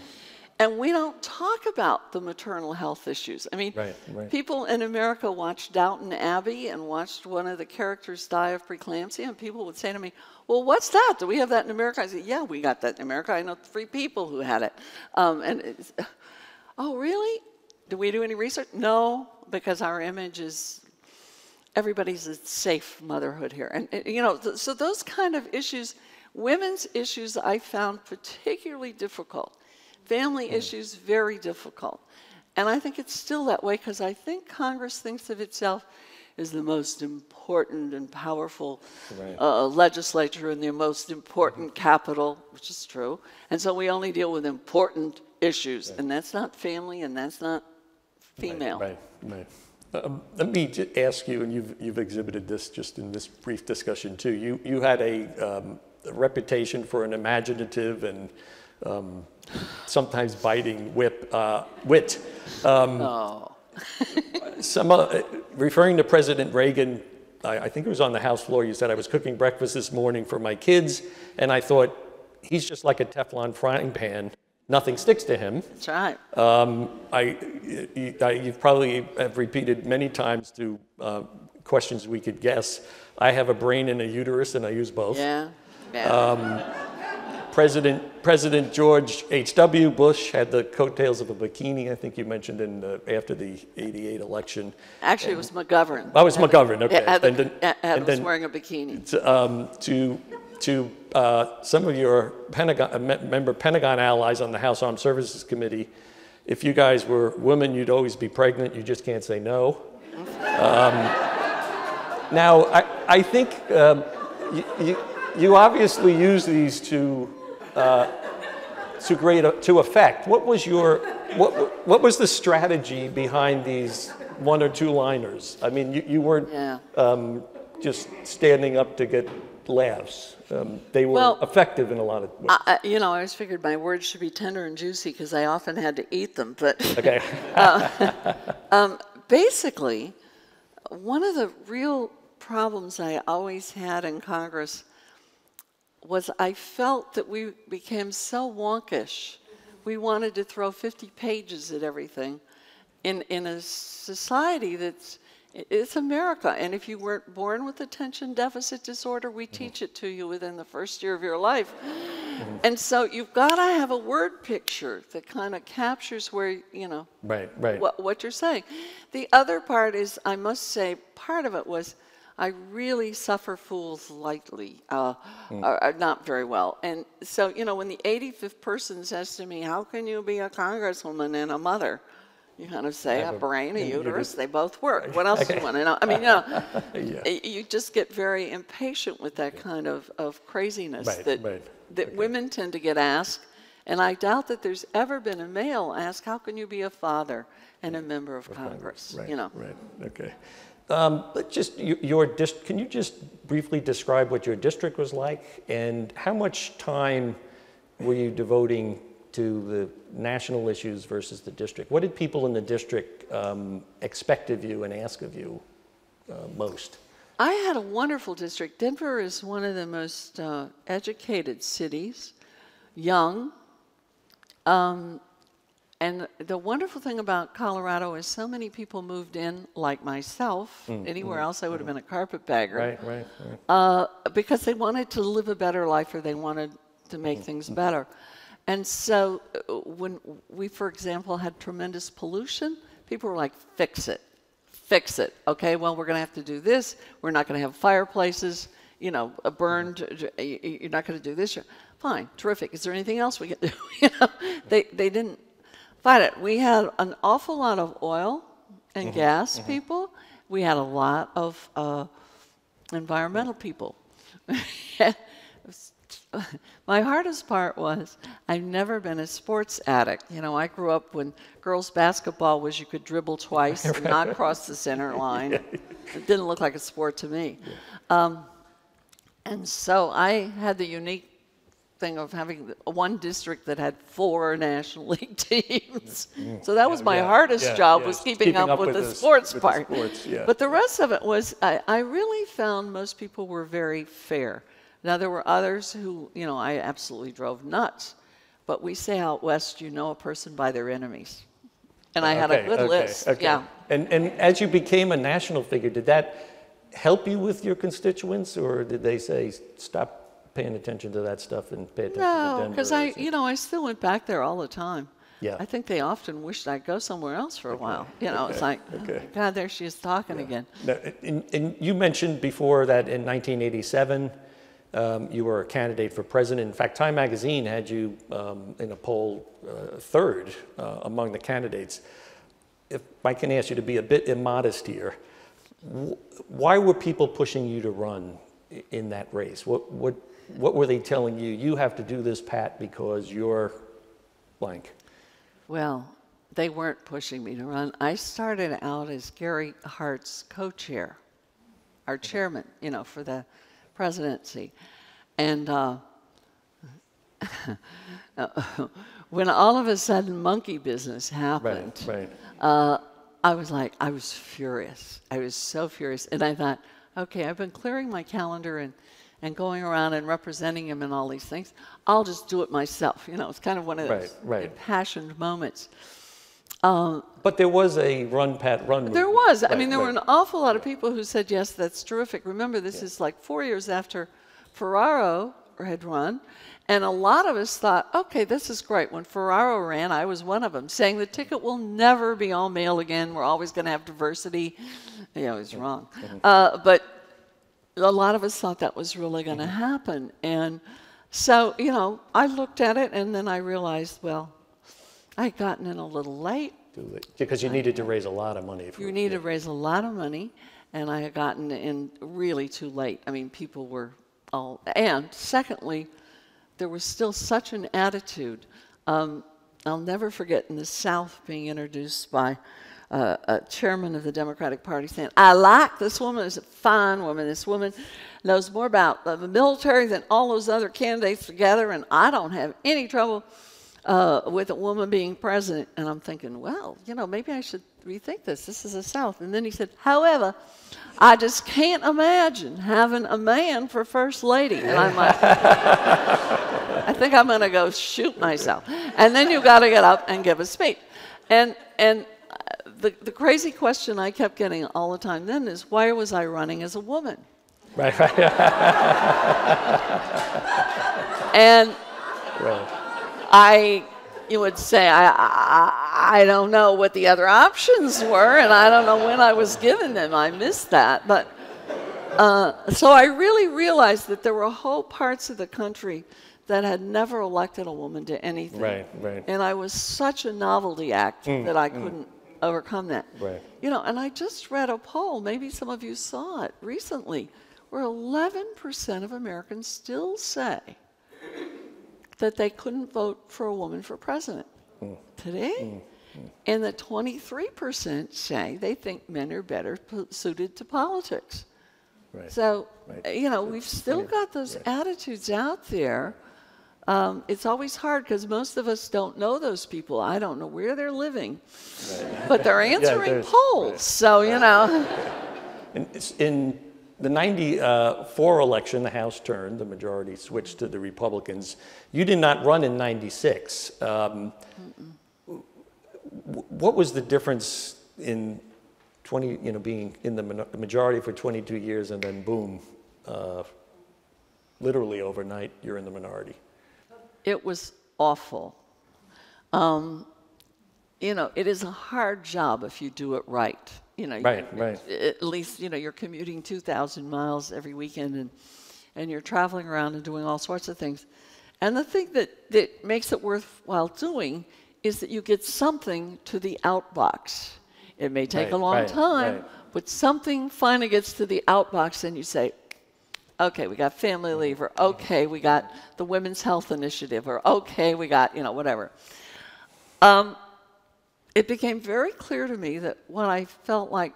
and we don't talk about the maternal health issues. I mean, Right, right. people in America watched Downton Abbey and watched one of the characters die of preeclampsia, and people would say to me, "Well, what's that? Do we have that in America?" I said, "Yeah, we got that in America. I know three people who had it." Um, and it's, oh, really? Do we do any research? No, because our image is everybody's a safe motherhood here. And, and, you know, th- so those kind of issues, women's issues, I found particularly difficult. Family issues, very difficult. And I think it's still that way because I think Congress thinks of itself as the most important and powerful Right. uh, legislature and the most important capital, which is true. And so we only deal with important issues, and that's not family and that's not female. Right, right. Um, Let me ask you, and you've, you've exhibited this just in this brief discussion too. You, you had a, um, a reputation for an imaginative and um, sometimes biting whip, uh, wit. Um, Oh, Some, uh, referring to President Reagan, I, I think it was on the House floor, you said, I was cooking breakfast this morning for my kids, and I thought, he's just like a Teflon frying pan. Nothing sticks to him. that's right. Um, I, you, I, you've probably have repeated many times to uh, questions we could guess. I have a brain and a uterus, and I use both. Yeah. Yeah. Um, President, President George H.W. Bush had the coattails of a bikini, I think you mentioned in the, after the 88 election. Actually, it was McGovern. That was McGovern, okay. Yeah, And then- and was then- wearing a bikini. to, um, to, to uh, some of your Pentagon, uh, member Pentagon allies on the House Armed Services Committee, if you guys were women, you'd always be pregnant. You just can't say no. Um, now, I, I think um, you, you, you obviously use these to uh, to great to effect. What was your what what was the strategy behind these one or two liners? I mean, you, you weren't Yeah. um, just standing up to get laughs. Um, they were Well, effective in a lot of ways. I, you know, I always figured my words should be tender and juicy because I often had to eat them. But okay. basically, one of the real problems I always had in Congress was I felt that we became so wonkish. We wanted to throw 50 pages at everything in, in a society that's it's America, and if you weren't born with attention deficit disorder, we mm-hmm. teach it to you within the first year of your life. Mm-hmm. And so you've got to have a word picture that kind of captures where, you know, Right, right. what, what you're saying. The other part is, I must say, part of it was I really suffer fools lightly, uh, or, or not very well. And so, you know, when the 85th person says to me, How can you be a congresswoman and a mother? You kind of say, a a- brain, a you uterus, they both work. What else do you want to know? I mean, you know, Yeah. you just get very impatient with that kind of, of craziness Right, that, right. that women tend to get asked. And I doubt that there's ever been a male asked, How can you be a father and a member of Congress? Right, You know, Right, okay. Um, But just, you- your, dis- can you just briefly describe what your district was like? And how much time were you devoting to the national issues versus the district? What did people in the district um, expect of you and ask of you uh, most? I had a wonderful district. Denver is one of the most uh, educated cities, young. Um, and the wonderful thing about Colorado is so many people moved in, like myself. Mm, mm, anywhere else, I would have mm. been a carpetbagger. Right, right, right. uh, because they wanted to live a better life or they wanted to make things better. And so uh, when we, for example, had tremendous pollution, people were like, fix it, fix it. Okay, well, we're going to have to do this. We're not going to have fireplaces, you know, a burned, you're not going to do this. Fine, terrific. Is there anything else we can do? you know, they, they didn't it. We had an awful lot of oil and gas people. We had a lot of uh, environmental people. My hardest part was I've never been a sports addict. You know, I grew up when girls' basketball was you could dribble twice and not cross the center line. It didn't look like a sport to me. Um, and so I had the unique thing of having one district that had four National League teams. Mm, mm. So that was my Yeah, hardest yeah, job yeah. was keeping, up, with, the, s- sports with the part. sports, yeah. But the rest of it was I, I really found most people were very fair. Now there were others who you know I absolutely drove nuts, but we say out west, you know a person by their enemies. And I had a good okay, list. okay. Yeah. And, and as you became a national figure, did that help you with your constituents, or did they say, stop paying attention to that stuff and pay attention to No, Denver? because I, you know, I still went back there all the time. Yeah. I think they often wished I'd go somewhere else for a while. You know, it's like, oh okay. my God, there she is talking again. Now, And, and you mentioned before that in 1987, um, you were a candidate for president. In fact, Time Magazine had you um, in a poll uh, third uh, among the candidates. If I can ask you to be a bit immodest here, wh- why were people pushing you to run in that race? What, what, what were they telling you? You have to do this, Pat, because you're blank. Well, they weren't pushing me to run. I started out as Gary Hart's co-chair, our chairman, you know, for the presidency. And uh, when all of a sudden monkey business happened, right. uh, I was like, I was furious. I was so furious. And I thought, okay, I've been clearing my calendar and, and going around and representing him and all these things. I'll just do it myself. You know, it's kind of one of Right, those right. impassioned moments. But there was a run, Pat, run. There movement. was. I mean, there were an awful lot of people who said, yes, that's terrific. Remember, this is like four years after Ferraro had run. And a lot of us thought, okay, this is great. When Ferraro ran, I was one of them, saying the ticket will never be all male again. We're always going to have diversity. Yeah, know, he's wrong. Uh, but a lot of us thought that was really going to happen. And so, you know, I looked at it and then I realized, well, I'd gotten in a little late. Too late. Because you needed to raise a lot of money. for- You need to raise a lot of money, and I had gotten in really too late. I mean, people were all. And secondly, there was still such an attitude. Um, I'll never forget in the South being introduced by uh, a chairman of the Democratic Party saying, I like this woman, is a fine woman. This woman knows more about the military than all those other candidates together, and I don't have any trouble uh, with a woman being president. And I'm thinking, well, you know, maybe I should rethink this. This is the South. And then he said, however, I just can't imagine having a man for first lady. And I'm like, I think I'm going to go shoot myself. And then you've got to get up and give a speech. And, and the, the crazy question I kept getting all the time then is, why was I running as a woman? Right, right, And right. I you would say I, I I don't know what the other options were, and I don't know when I was given them. I missed that, but uh, so I really realized that there were whole parts of the country that had never elected a woman to anything. Right, right. And I was such a novelty act that I couldn't overcome that. Right. You know, and I just read a poll. Maybe some of you saw it recently, where 11% of Americans still say that they couldn't vote for a woman for president mm. today. Mm. Mm. And that 23% say they think men are better p- suited to politics. Right. So, Right. you know, we've still got those attitudes out there. Um, it's always hard because most of us don't know those people. I don't know where they're living, but they're answering there's- polls. So, you know, In, in the 94 election, the House turned, the majority switched to the Republicans. You did not run in 96. Um, what was the difference in 20, you know, being in the majority for 22 years and then boom, uh, literally overnight, you're in the minority? It was awful. Um, you know, it is a hard job if you do it right. You know, Right, right. At least you know you're commuting 2,000 miles every weekend, and and you're traveling around and doing all sorts of things. And the thing that that makes it worthwhile doing is that you get something to the outbox. It may take Right, a long right, time, right. but something finally gets to the outbox, and you say, okay, we got family leave, or okay, we got the Women's Health Initiative, or okay, we got, you know, whatever. Um, it became very clear to me that what I felt like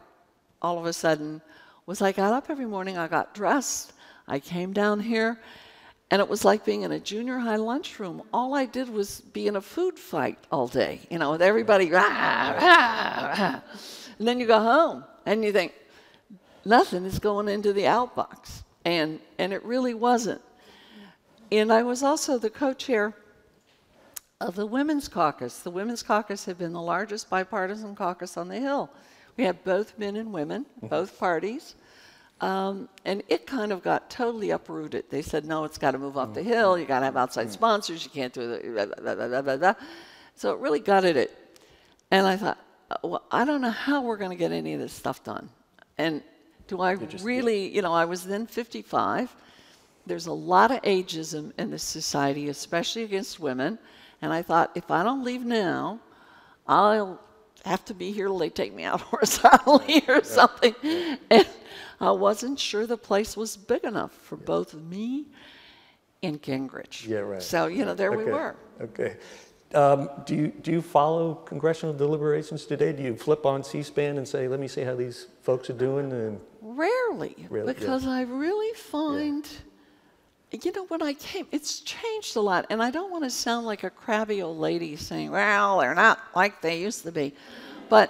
all of a sudden was I got up every morning, I got dressed, I came down here, and it was like being in a junior high lunchroom. All I did was be in a food fight all day, you know, with everybody, rah, rah, rah. and then you go home and you think, nothing is going into the outbox. And, and it really wasn't. And I was also the co chair of the Women's Caucus. The Women's Caucus had been the largest bipartisan caucus on the Hill. We had both men and women, both parties. Um, and it kind of got totally uprooted. They said, no, it's got to move off the hill. You got to have outside sponsors. You can't do it. So it really gutted it. And I thought, uh, well, I don't know how we're going to get any of this stuff done. And do I really, you know, I was then 55. There's a lot of ageism in this society, especially against women. And I thought, if I don't leave now, I'll have to be here till they take me out horizontally or something. And I wasn't sure the place was big enough for both me and Gingrich. Yeah, right. So, you know, there we were. Okay. Um, Do you, do you follow congressional deliberations today? Do you flip on C-SPAN and say, let me see how these folks are doing? And Rarely, Really? Yeah. because I really find, you know, when I came, it's changed a lot. And I don't want to sound like a crabby old lady saying, well, they're not like they used to be. But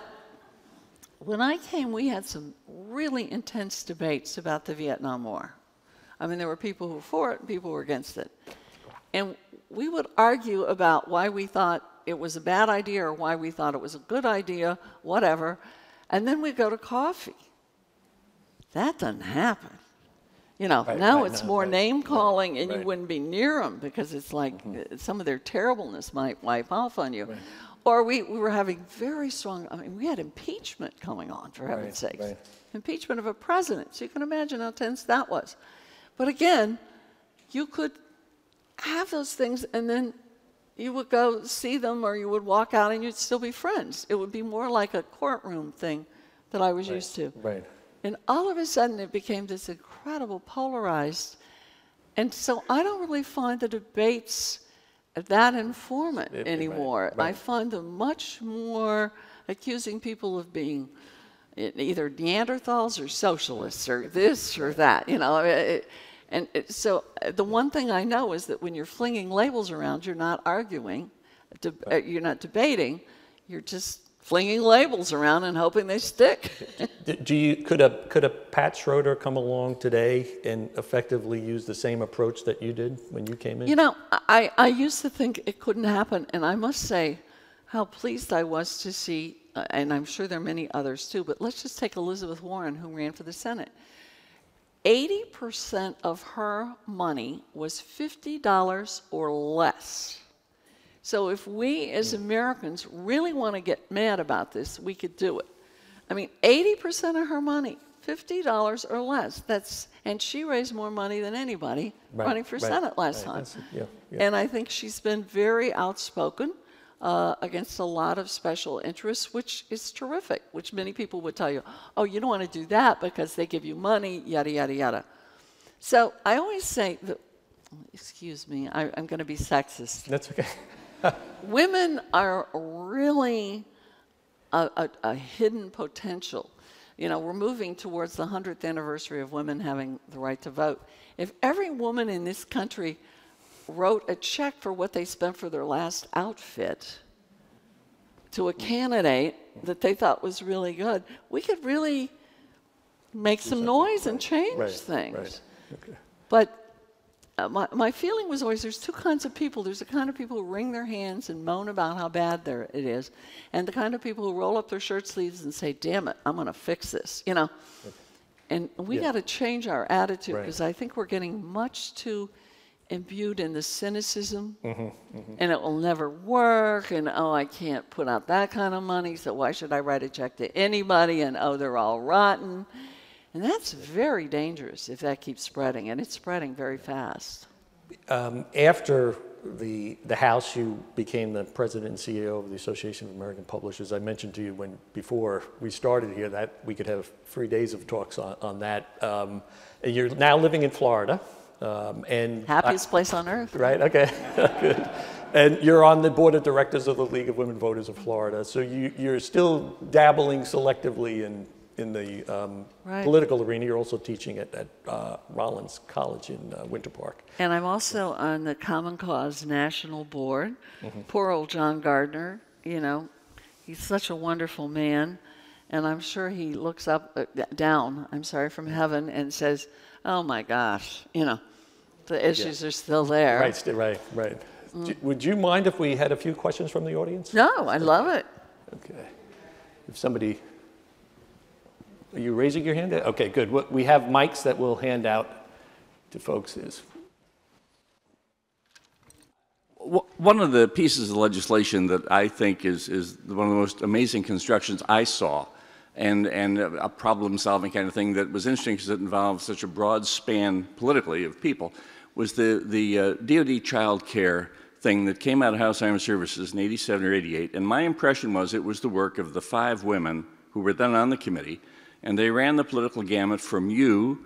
when I came, we had some really intense debates about the Vietnam War. I mean, there were people who were for it and people who were against it. And we would argue about why we thought it was a bad idea or why we thought it was a good idea, whatever. And then we'd go to coffee. That doesn't happen. You know, Right, now right, it's no, more right, name calling and you right. Mm-hmm. wouldn't be near them because it's like uh, some of their terribleness might wipe off on you. Or we, we were having very strong, I mean, we had impeachment coming on, for heaven's Right, sakes. right. Impeachment of a president. So you can imagine how tense that was. But again, you could have those things and then you would go see them or you would walk out and you'd still be friends. It would be more like a courtroom thing that I was used to. Right. And all of a sudden it became this incredible polarized. And so I don't really find the debates that informant right, anymore. I right. find them much more accusing people of being either Neanderthals or socialists or this or that, you know. it- and it, so uh, the one thing I know is that when you're flinging labels around, you're not arguing, you're not debating, you're just flinging labels around and hoping they stick. Do you, could a, could a Pat Schroeder come along today and effectively use the same approach that you did when you came in? You know, I, I used to think it couldn't happen, and I must say how pleased I was to see, uh, and I'm sure there are many others too, but let's just take Elizabeth Warren, who ran for the Senate. 80% of her money was $50 or less. So if we as Americans really want to get mad about this, we could do it. I mean, 80% of her money, $50 or less. That's and she raised more money than anybody Right, running for right, Senate last right. time. Yeah, yeah. And I think she's been very outspoken uh, against a lot of special interests, which is terrific, which many people would tell you, oh, you don't want to do that because they give you money, yada, yada, yada. So I always say that, excuse me, I, I'm going to be sexist That's okay. Women are really a, a, a hidden potential. You know, we're moving towards the 100th anniversary of women having the right to vote. If every woman in this country wrote a check for what they spent for their last outfit to a candidate that they thought was really good, we could really make some noise and change Right, things. right. Okay. But uh, my, my feeling was always there's two kinds of people. There's the kind of people who wring their hands and moan about how bad there it is, and the kind of people who roll up their shirt sleeves and say, "Damn it, I'm going to fix this," you know. And we Yeah. got to change our attitude Right. because I think we're getting much too imbued in the cynicism, Mm-hmm, and it will never work. And oh, I can't put out that kind of money, so why should I write a check to anybody? And oh, they're all rotten. And that's very dangerous if that keeps spreading, and it's spreading very fast. Um, After the, the House, you became the president and CEO of the Association of American Publishers. I mentioned to you when, before we started here, that we could have three days of talks on, on that. Um, You're now living in Florida, um, and. I- Happiest place on earth. Right, okay, good. And you're on the board of directors of the League of Women Voters of Florida, so you, you're still dabbling selectively in, in the um, Right. political arena. You're also teaching at, at uh, Rollins College in uh, Winter Park. And I'm also on the Common Cause National Board. Poor old John Gardner, you know, he's such a wonderful man. And I'm sure he looks up, uh, down, I'm sorry, from heaven and says, oh my gosh, you know, the issues are still there. Right, right, right. D- Would you mind if we had a few questions from the audience? No, I love it. Okay. If somebody, are you raising your hand? Okay, good. We have mics that we'll hand out to folks. Is One of the pieces of legislation that I think is, is one of the most amazing constructions I saw, and, and a problem solving kind of thing that was interesting because it involved such a broad span politically of people, was the, the uh, DoD child care thing that came out of House Armed Services in 87 or 88. And my impression was it was the work of the five women who were then on the committee, and they ran the political gamut from you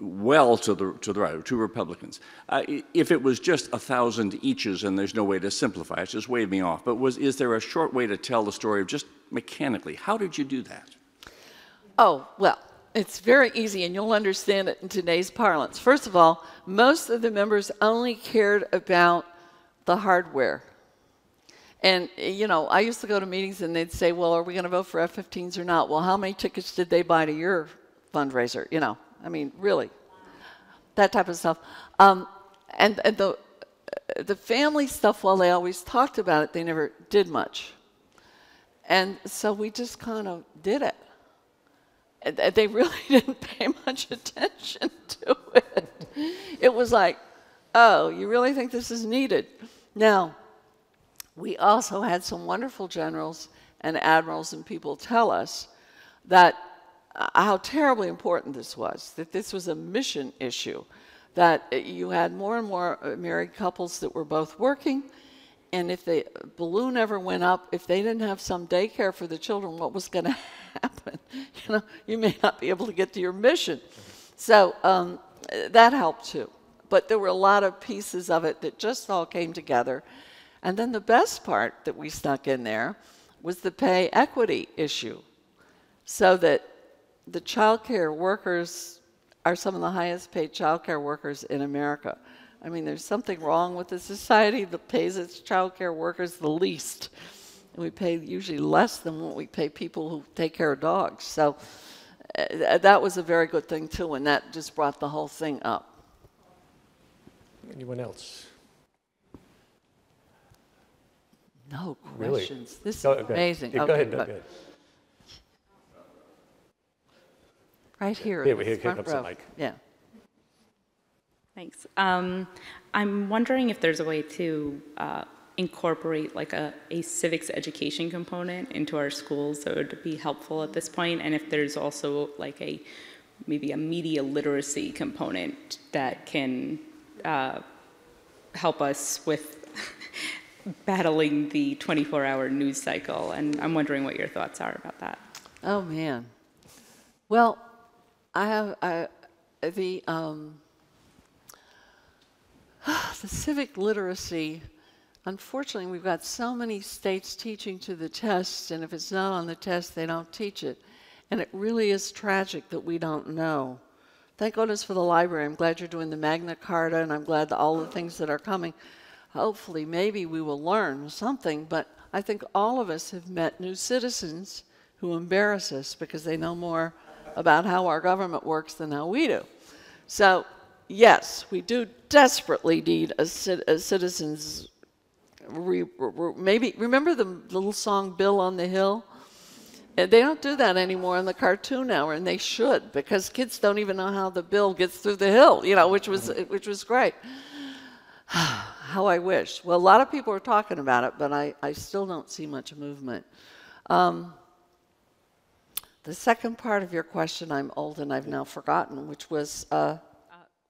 well to the, to the right, two Republicans. Uh, if it was just a thousand eaches and there's no way to simplify, it just waved me off. But was, is there a short way to tell the story of just mechanically? How did you do that? Oh, well, it's very easy, and you'll understand it in today's parlance. First of all, most of the members only cared about the hardware. And, eh, you know, I used to go to meetings and they'd say, well, are we going to vote for F 15s or not? Well, how many tickets did they buy to your fundraiser? You know, I mean, really, that type of stuff. Um, and, and the, the family stuff, while they always talked about it, they never did much. And so we just kind of did it. They really didn't pay much attention to it. It was like, oh, you really think this is needed? Now, we also had some wonderful generals and admirals and people tell us that uh, how terribly important this was, that this was a mission issue, that uh, you had more and more uh, married couples that were both working, and if the balloon ever went up, if they didn't have some daycare for the children, what was going to happen? You know, you may not be able to get to your mission. So um, that helped too. But there were a lot of pieces of it that just all came together. And then the best part that we stuck in there was the pay equity issue, so that the child care workers are some of the highest paid child care workers in America. I mean, there's something wrong with the society that pays its child care workers the least. And we pay usually less than what we pay people who take care of dogs. So uh, that was a very good thing, too, and that just brought the whole thing up. anyone else? No Really? questions. This is Go- go ahead. amazing. Yeah, Okay, Go ahead, go ahead. Right here. Here, in here front comes the mic. Yeah. Thanks. Um, I'm wondering if there's a way to uh, incorporate like a, a civics education component into our schools that would be helpful at this point, and if there's also like a maybe a media literacy component that can uh, help us with battling the 24-hour news cycle. And I'm wondering what your thoughts are about that. Oh man. Well, I have I, the um, the civic literacy. Unfortunately, we've got so many states teaching to the test, and if it's not on the test, they don't teach it. And it really is tragic that we don't know. Thank goodness for the library. I'm glad you're doing the Magna Carta, and I'm glad all the things that are coming. Hopefully, maybe we will learn something, but I think all of us have met new citizens who embarrass us because they know more about how our government works than how we do. So, yes, we do desperately need a, a citizens. Re- re- maybe remember the little song "Bill on the Hill." And they don't do that anymore in the cartoon hour, and they should because kids don't even know how the bill gets through the hill, you know, which was which was great. how I wish. Well, a lot of people are talking about it, but I, I still don't see much movement. Um, the second part of your question, I'm old and I've now forgotten, which was uh,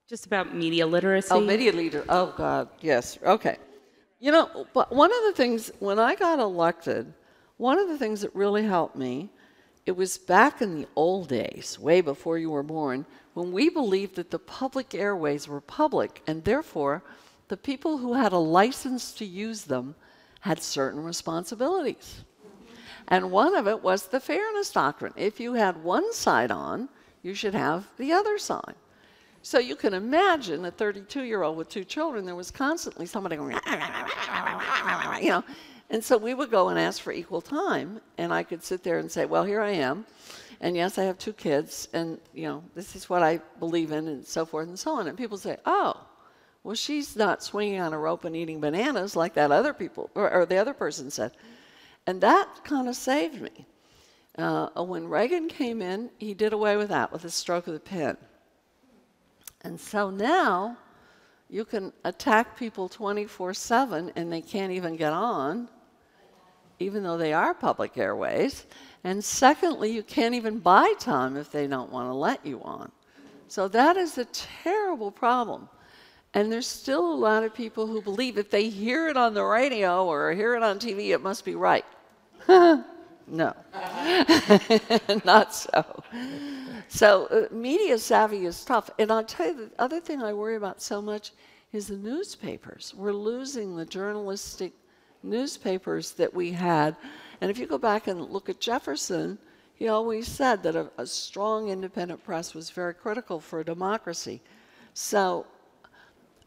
Just about media literacy. oh, media leader. Oh God, yes. Okay. You know, but one of the things when I got elected, one of the things that really helped me, it was back in the old days, way before you were born, when we believed that the public airways were public, and therefore, the people who had a license to use them had certain responsibilities. And one of it was the fairness doctrine. If you had one side on, you should have the other side. So you can imagine a 32 year old with two children, there was constantly somebody going, you know. And so we would go and ask for equal time, and I could sit there and say, well, here I am. And yes, I have two kids, and, you know, this is what I believe in, and so forth and so on. And people say, oh, Well, she's not swinging on a rope and eating bananas like that other people, or, or the other person said. And that kind of saved me. Uh, when Reagan came in, he did away with that with a stroke of the pen. And so now you can attack people 24 7 and they can't even get on, even though they are public airways. And secondly, you can't even buy time if they don't want to let you on. So that is a terrible problem. And there's still a lot of people who believe if they hear it on the radio or hear it on TV, it must be right. no, not so. So uh, media savvy is tough. And I'll tell you, the other thing I worry about so much is the newspapers. We're losing the journalistic newspapers that we had. And if you go back and look at Jefferson, he always said that a, a strong independent press was very critical for a democracy. So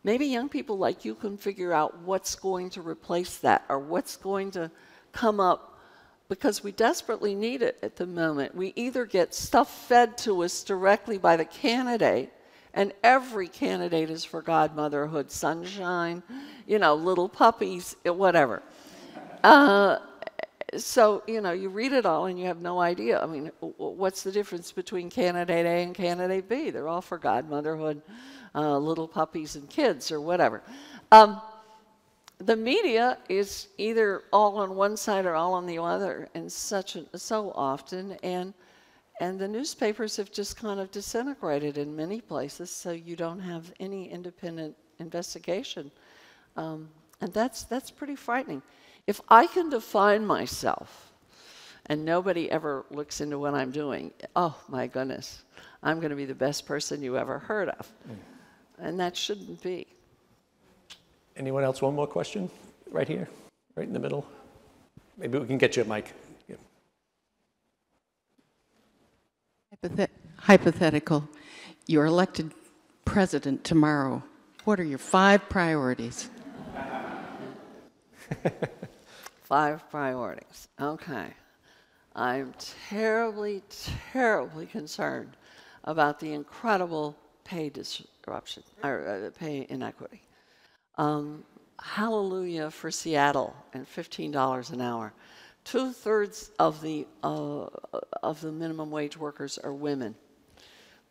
Maybe young people like you can figure out what's going to replace that or what's going to come up because we desperately need it at the moment. We either get stuff fed to us directly by the candidate, and every candidate is for godmotherhood, sunshine, you know, little puppies, whatever. Uh, so, you know, you read it all and you have no idea. I mean, what's the difference between candidate A and candidate B? They're all for godmotherhood uh, little puppies and kids or whatever. Um, the media is either all on one side or all on the other, and such a, so often, and and the newspapers have just kind of disintegrated in many places, so you don't have any independent investigation, um, and that's that's pretty frightening. If I can define myself, and nobody ever looks into what I'm doing, oh my goodness, I'm going to be the best person you ever heard of. Mm and that shouldn't be. Anyone else? One more question? Right here, right in the middle. Maybe we can get you a mic. Yeah. Hypothet- hypothetical. You're elected president tomorrow. What are your five priorities? five priorities. Okay. I'm terribly, terribly concerned about the incredible pay disruption or uh, pay inequity. Um, hallelujah for Seattle and $15 an hour. Two thirds of the uh, of the minimum wage workers are women.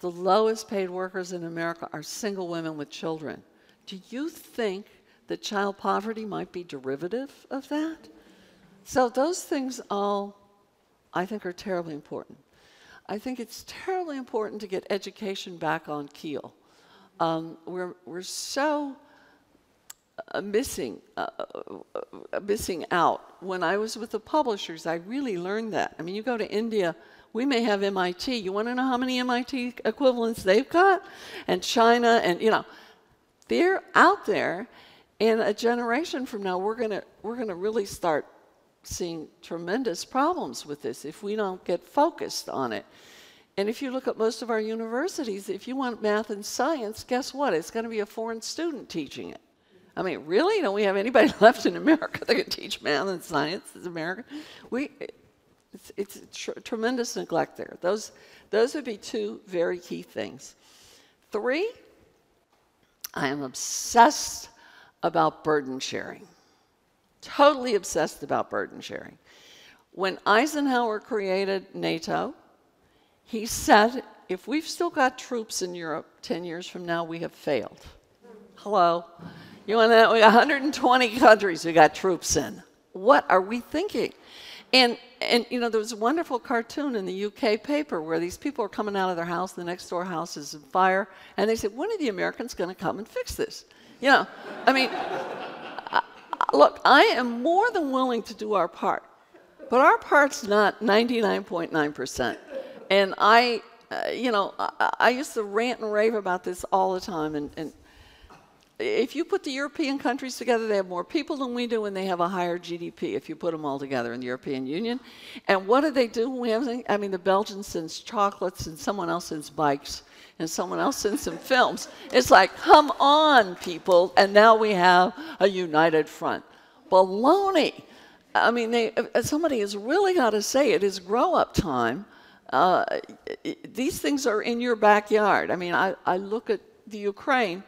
The lowest paid workers in America are single women with children. Do you think that child poverty might be derivative of that? So those things all, I think, are terribly important. I think it's terribly important to get education back on keel. Um, we're, we're so uh, missing, uh, uh, missing out. When I was with the publishers, I really learned that. I mean, you go to India, we may have MIT. You want to know how many MIT equivalents they've got? And China, and you know, they're out there. And a generation from now, we're gonna we're gonna really start seeing tremendous problems with this if we don't get focused on it. And if you look at most of our universities, if you want math and science, guess what? It's going to be a foreign student teaching it. I mean, really? Don't we have anybody left in America that can teach math and science as American? We, it's, it's tr tremendous neglect there. Those, those would be two very key things. Three, I am obsessed about burden sharing totally obsessed about burden sharing. When Eisenhower created NATO, he said, if we've still got troops in Europe 10 years from now, we have failed. Hello? You want that? We got 120 countries we got troops in. What are we thinking? And, and you know, there was a wonderful cartoon in the UK paper where these people are coming out of their house, the next door house is on fire, and they said, when are the Americans going to come and fix this? You know, I mean, look, I am more than willing to do our part, but our part's not 99.9%. And I, uh, you know, I, I, used to rant and rave about this all the time. And, and, if you put the European countries together, they have more people than we do, and they have a higher GDP if you put them all together in the European Union. And what do they do when we have I mean, the Belgians sends chocolates, and someone else sends bikes and someone else sends some films. It's like, come on, people. And now we have a united front. Baloney. I mean, they, somebody has really got to say it is grow up time. Uh, these things are in your backyard. I mean, I, I look at the Ukraine.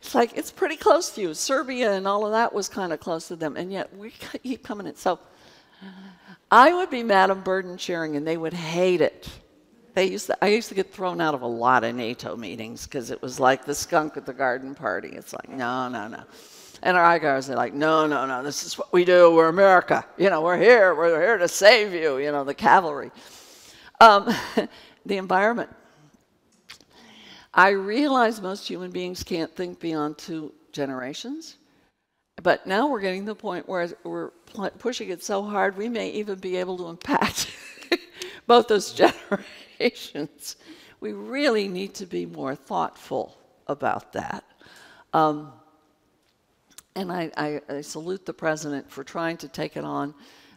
It's like it's pretty close to you. Serbia and all of that was kind of close to them, and yet we keep coming in. So I would be Madam Burden sharing, and they would hate it. They used to, I used to get thrown out of a lot of NATO meetings because it was like the skunk at the garden party. It's like, no, no, no. And our guys are like, no, no, no, this is what we do. We're America. You know, we're here. We're here to save you, you know, the cavalry. Um, the environment. I realize most human beings can't think beyond two generations. But now we're getting to the point where we're pushing it so hard, we may even be able to impact both those generations. We really need to be more thoughtful about that. Um, and I, I, I, salute the president for trying to take it on.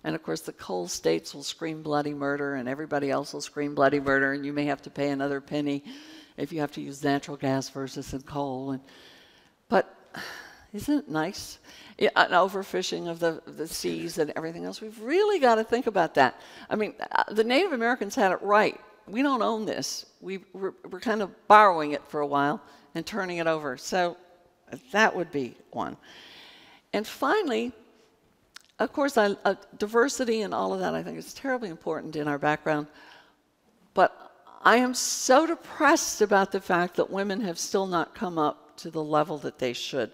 And of course, the coal states will scream bloody murder, and everybody else will scream bloody murder, and you may have to pay another penny if you have to use natural gas versus coal. And, but isn't it nice? An overfishing of the, the seas and everything else. We've really got to think about that. I mean, uh, the Native Americans had it right. We don't own this. We, we're, we're kind of borrowing it for a while and turning it over. So that would be one. And finally, of course, I, uh, diversity and all of that I think is terribly important in our background. But I am so depressed about the fact that women have still not come up to the level that they should.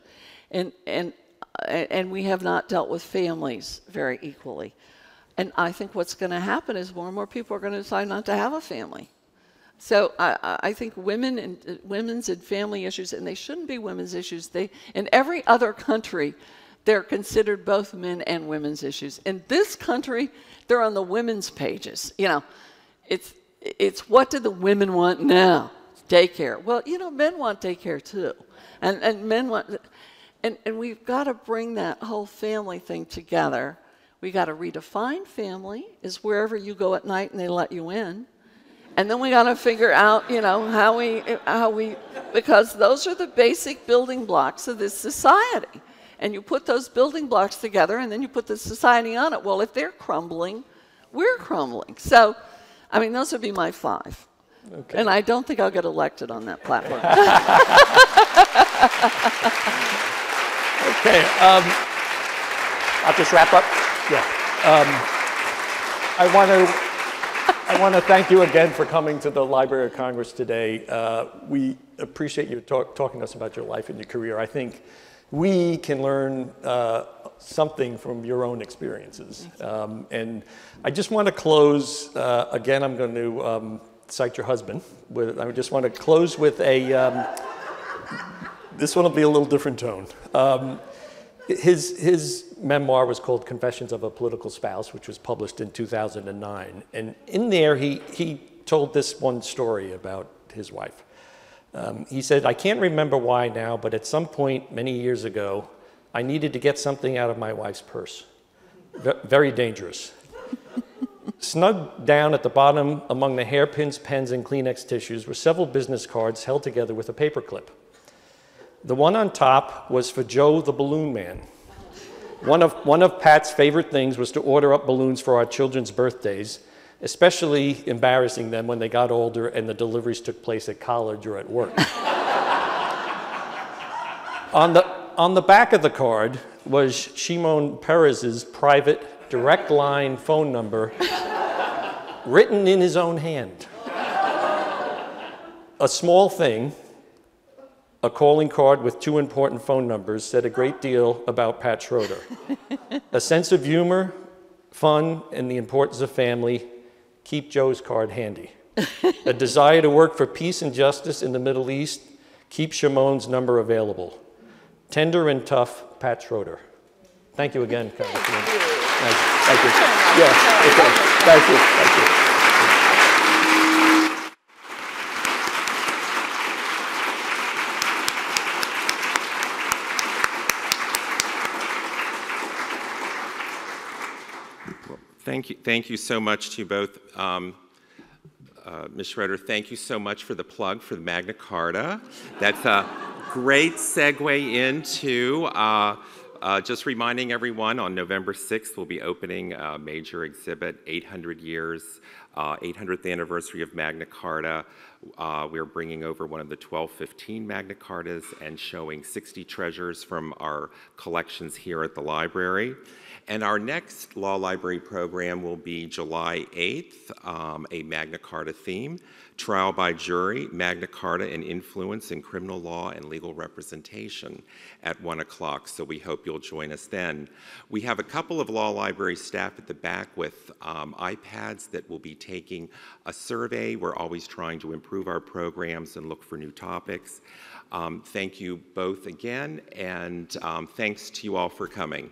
And, and, and we have not dealt with families very equally. And I think what's going to happen is more and more people are going to decide not to have a family. So I, I, think women and uh, women's and family issues, and they shouldn't be women's issues. They in every other country, they're considered both men and women's issues. In this country, they're on the women's pages. You know, it's, it's what do the women want now? Daycare. Well, you know, men want daycare too. And, and men want, and, and we've got to bring that whole family thing together. We got to redefine family is wherever you go at night and they let you in. And then we got to figure out, you know, how we, how we, because those are the basic building blocks of this society and you put those building blocks together and then you put the society on it. Well, if they're crumbling, we're crumbling. So, I mean, those would be my five. Okay. And I don't think I'll get elected on that platform. okay. Um, I'll just wrap up. Yeah. Um, I want to. I want to thank you again for coming to the Library of Congress today. Uh, we appreciate you talk, talking to us about your life and your career. I think we can learn uh, something from your own experiences. Um, and I just want to close, uh, again, I'm going to um, cite your husband. With, I just want to close with a, um, this one will be a little different tone. Um, his, his memoir was called Confessions of a Political Spouse, which was published in 2009. And in there, he, he told this one story about his wife. Um, he said, I can't remember why now, but at some point many years ago, I needed to get something out of my wife's purse. V very dangerous. Snug down at the bottom among the hairpins, pens, and Kleenex tissues were several business cards held together with a paperclip. The one on top was for Joe the Balloon Man. One of, one of Pat's favorite things was to order up balloons for our children's birthdays, especially embarrassing them when they got older and the deliveries took place at college or at work. on, the, on the back of the card was Shimon Peres's private direct line phone number written in his own hand. A small thing, a calling card with two important phone numbers said a great deal about Pat Schroeder. a sense of humor, fun, and the importance of family keep Joe's card handy. a desire to work for peace and justice in the Middle East, keep Shimon's number available. Tender and tough, Pat Schroeder. Thank you again, Congressman. Thank you. Thank you. Yeah, okay. Thank you. Thank you. Thank you, thank you so much to you both. Um, uh, Ms. Schroeder, thank you so much for the plug for the Magna Carta. That's a great segue into uh, uh, just reminding everyone on November 6th, we'll be opening a major exhibit, 800 Years uh, 800th anniversary of Magna Carta. Uh, we're bringing over one of the 1215 Magna Cartas and showing 60 treasures from our collections here at the library. And our next law library program will be July 8th, um, a Magna Carta theme, trial by jury, Magna Carta and influence in criminal law and legal representation at 1 o'clock. So we hope you'll join us then. We have a couple of law library staff at the back with um, iPads that will be taking a survey. We're always trying to improve our programs and look for new topics. Um, thank you both again, and um, thanks to you all for coming.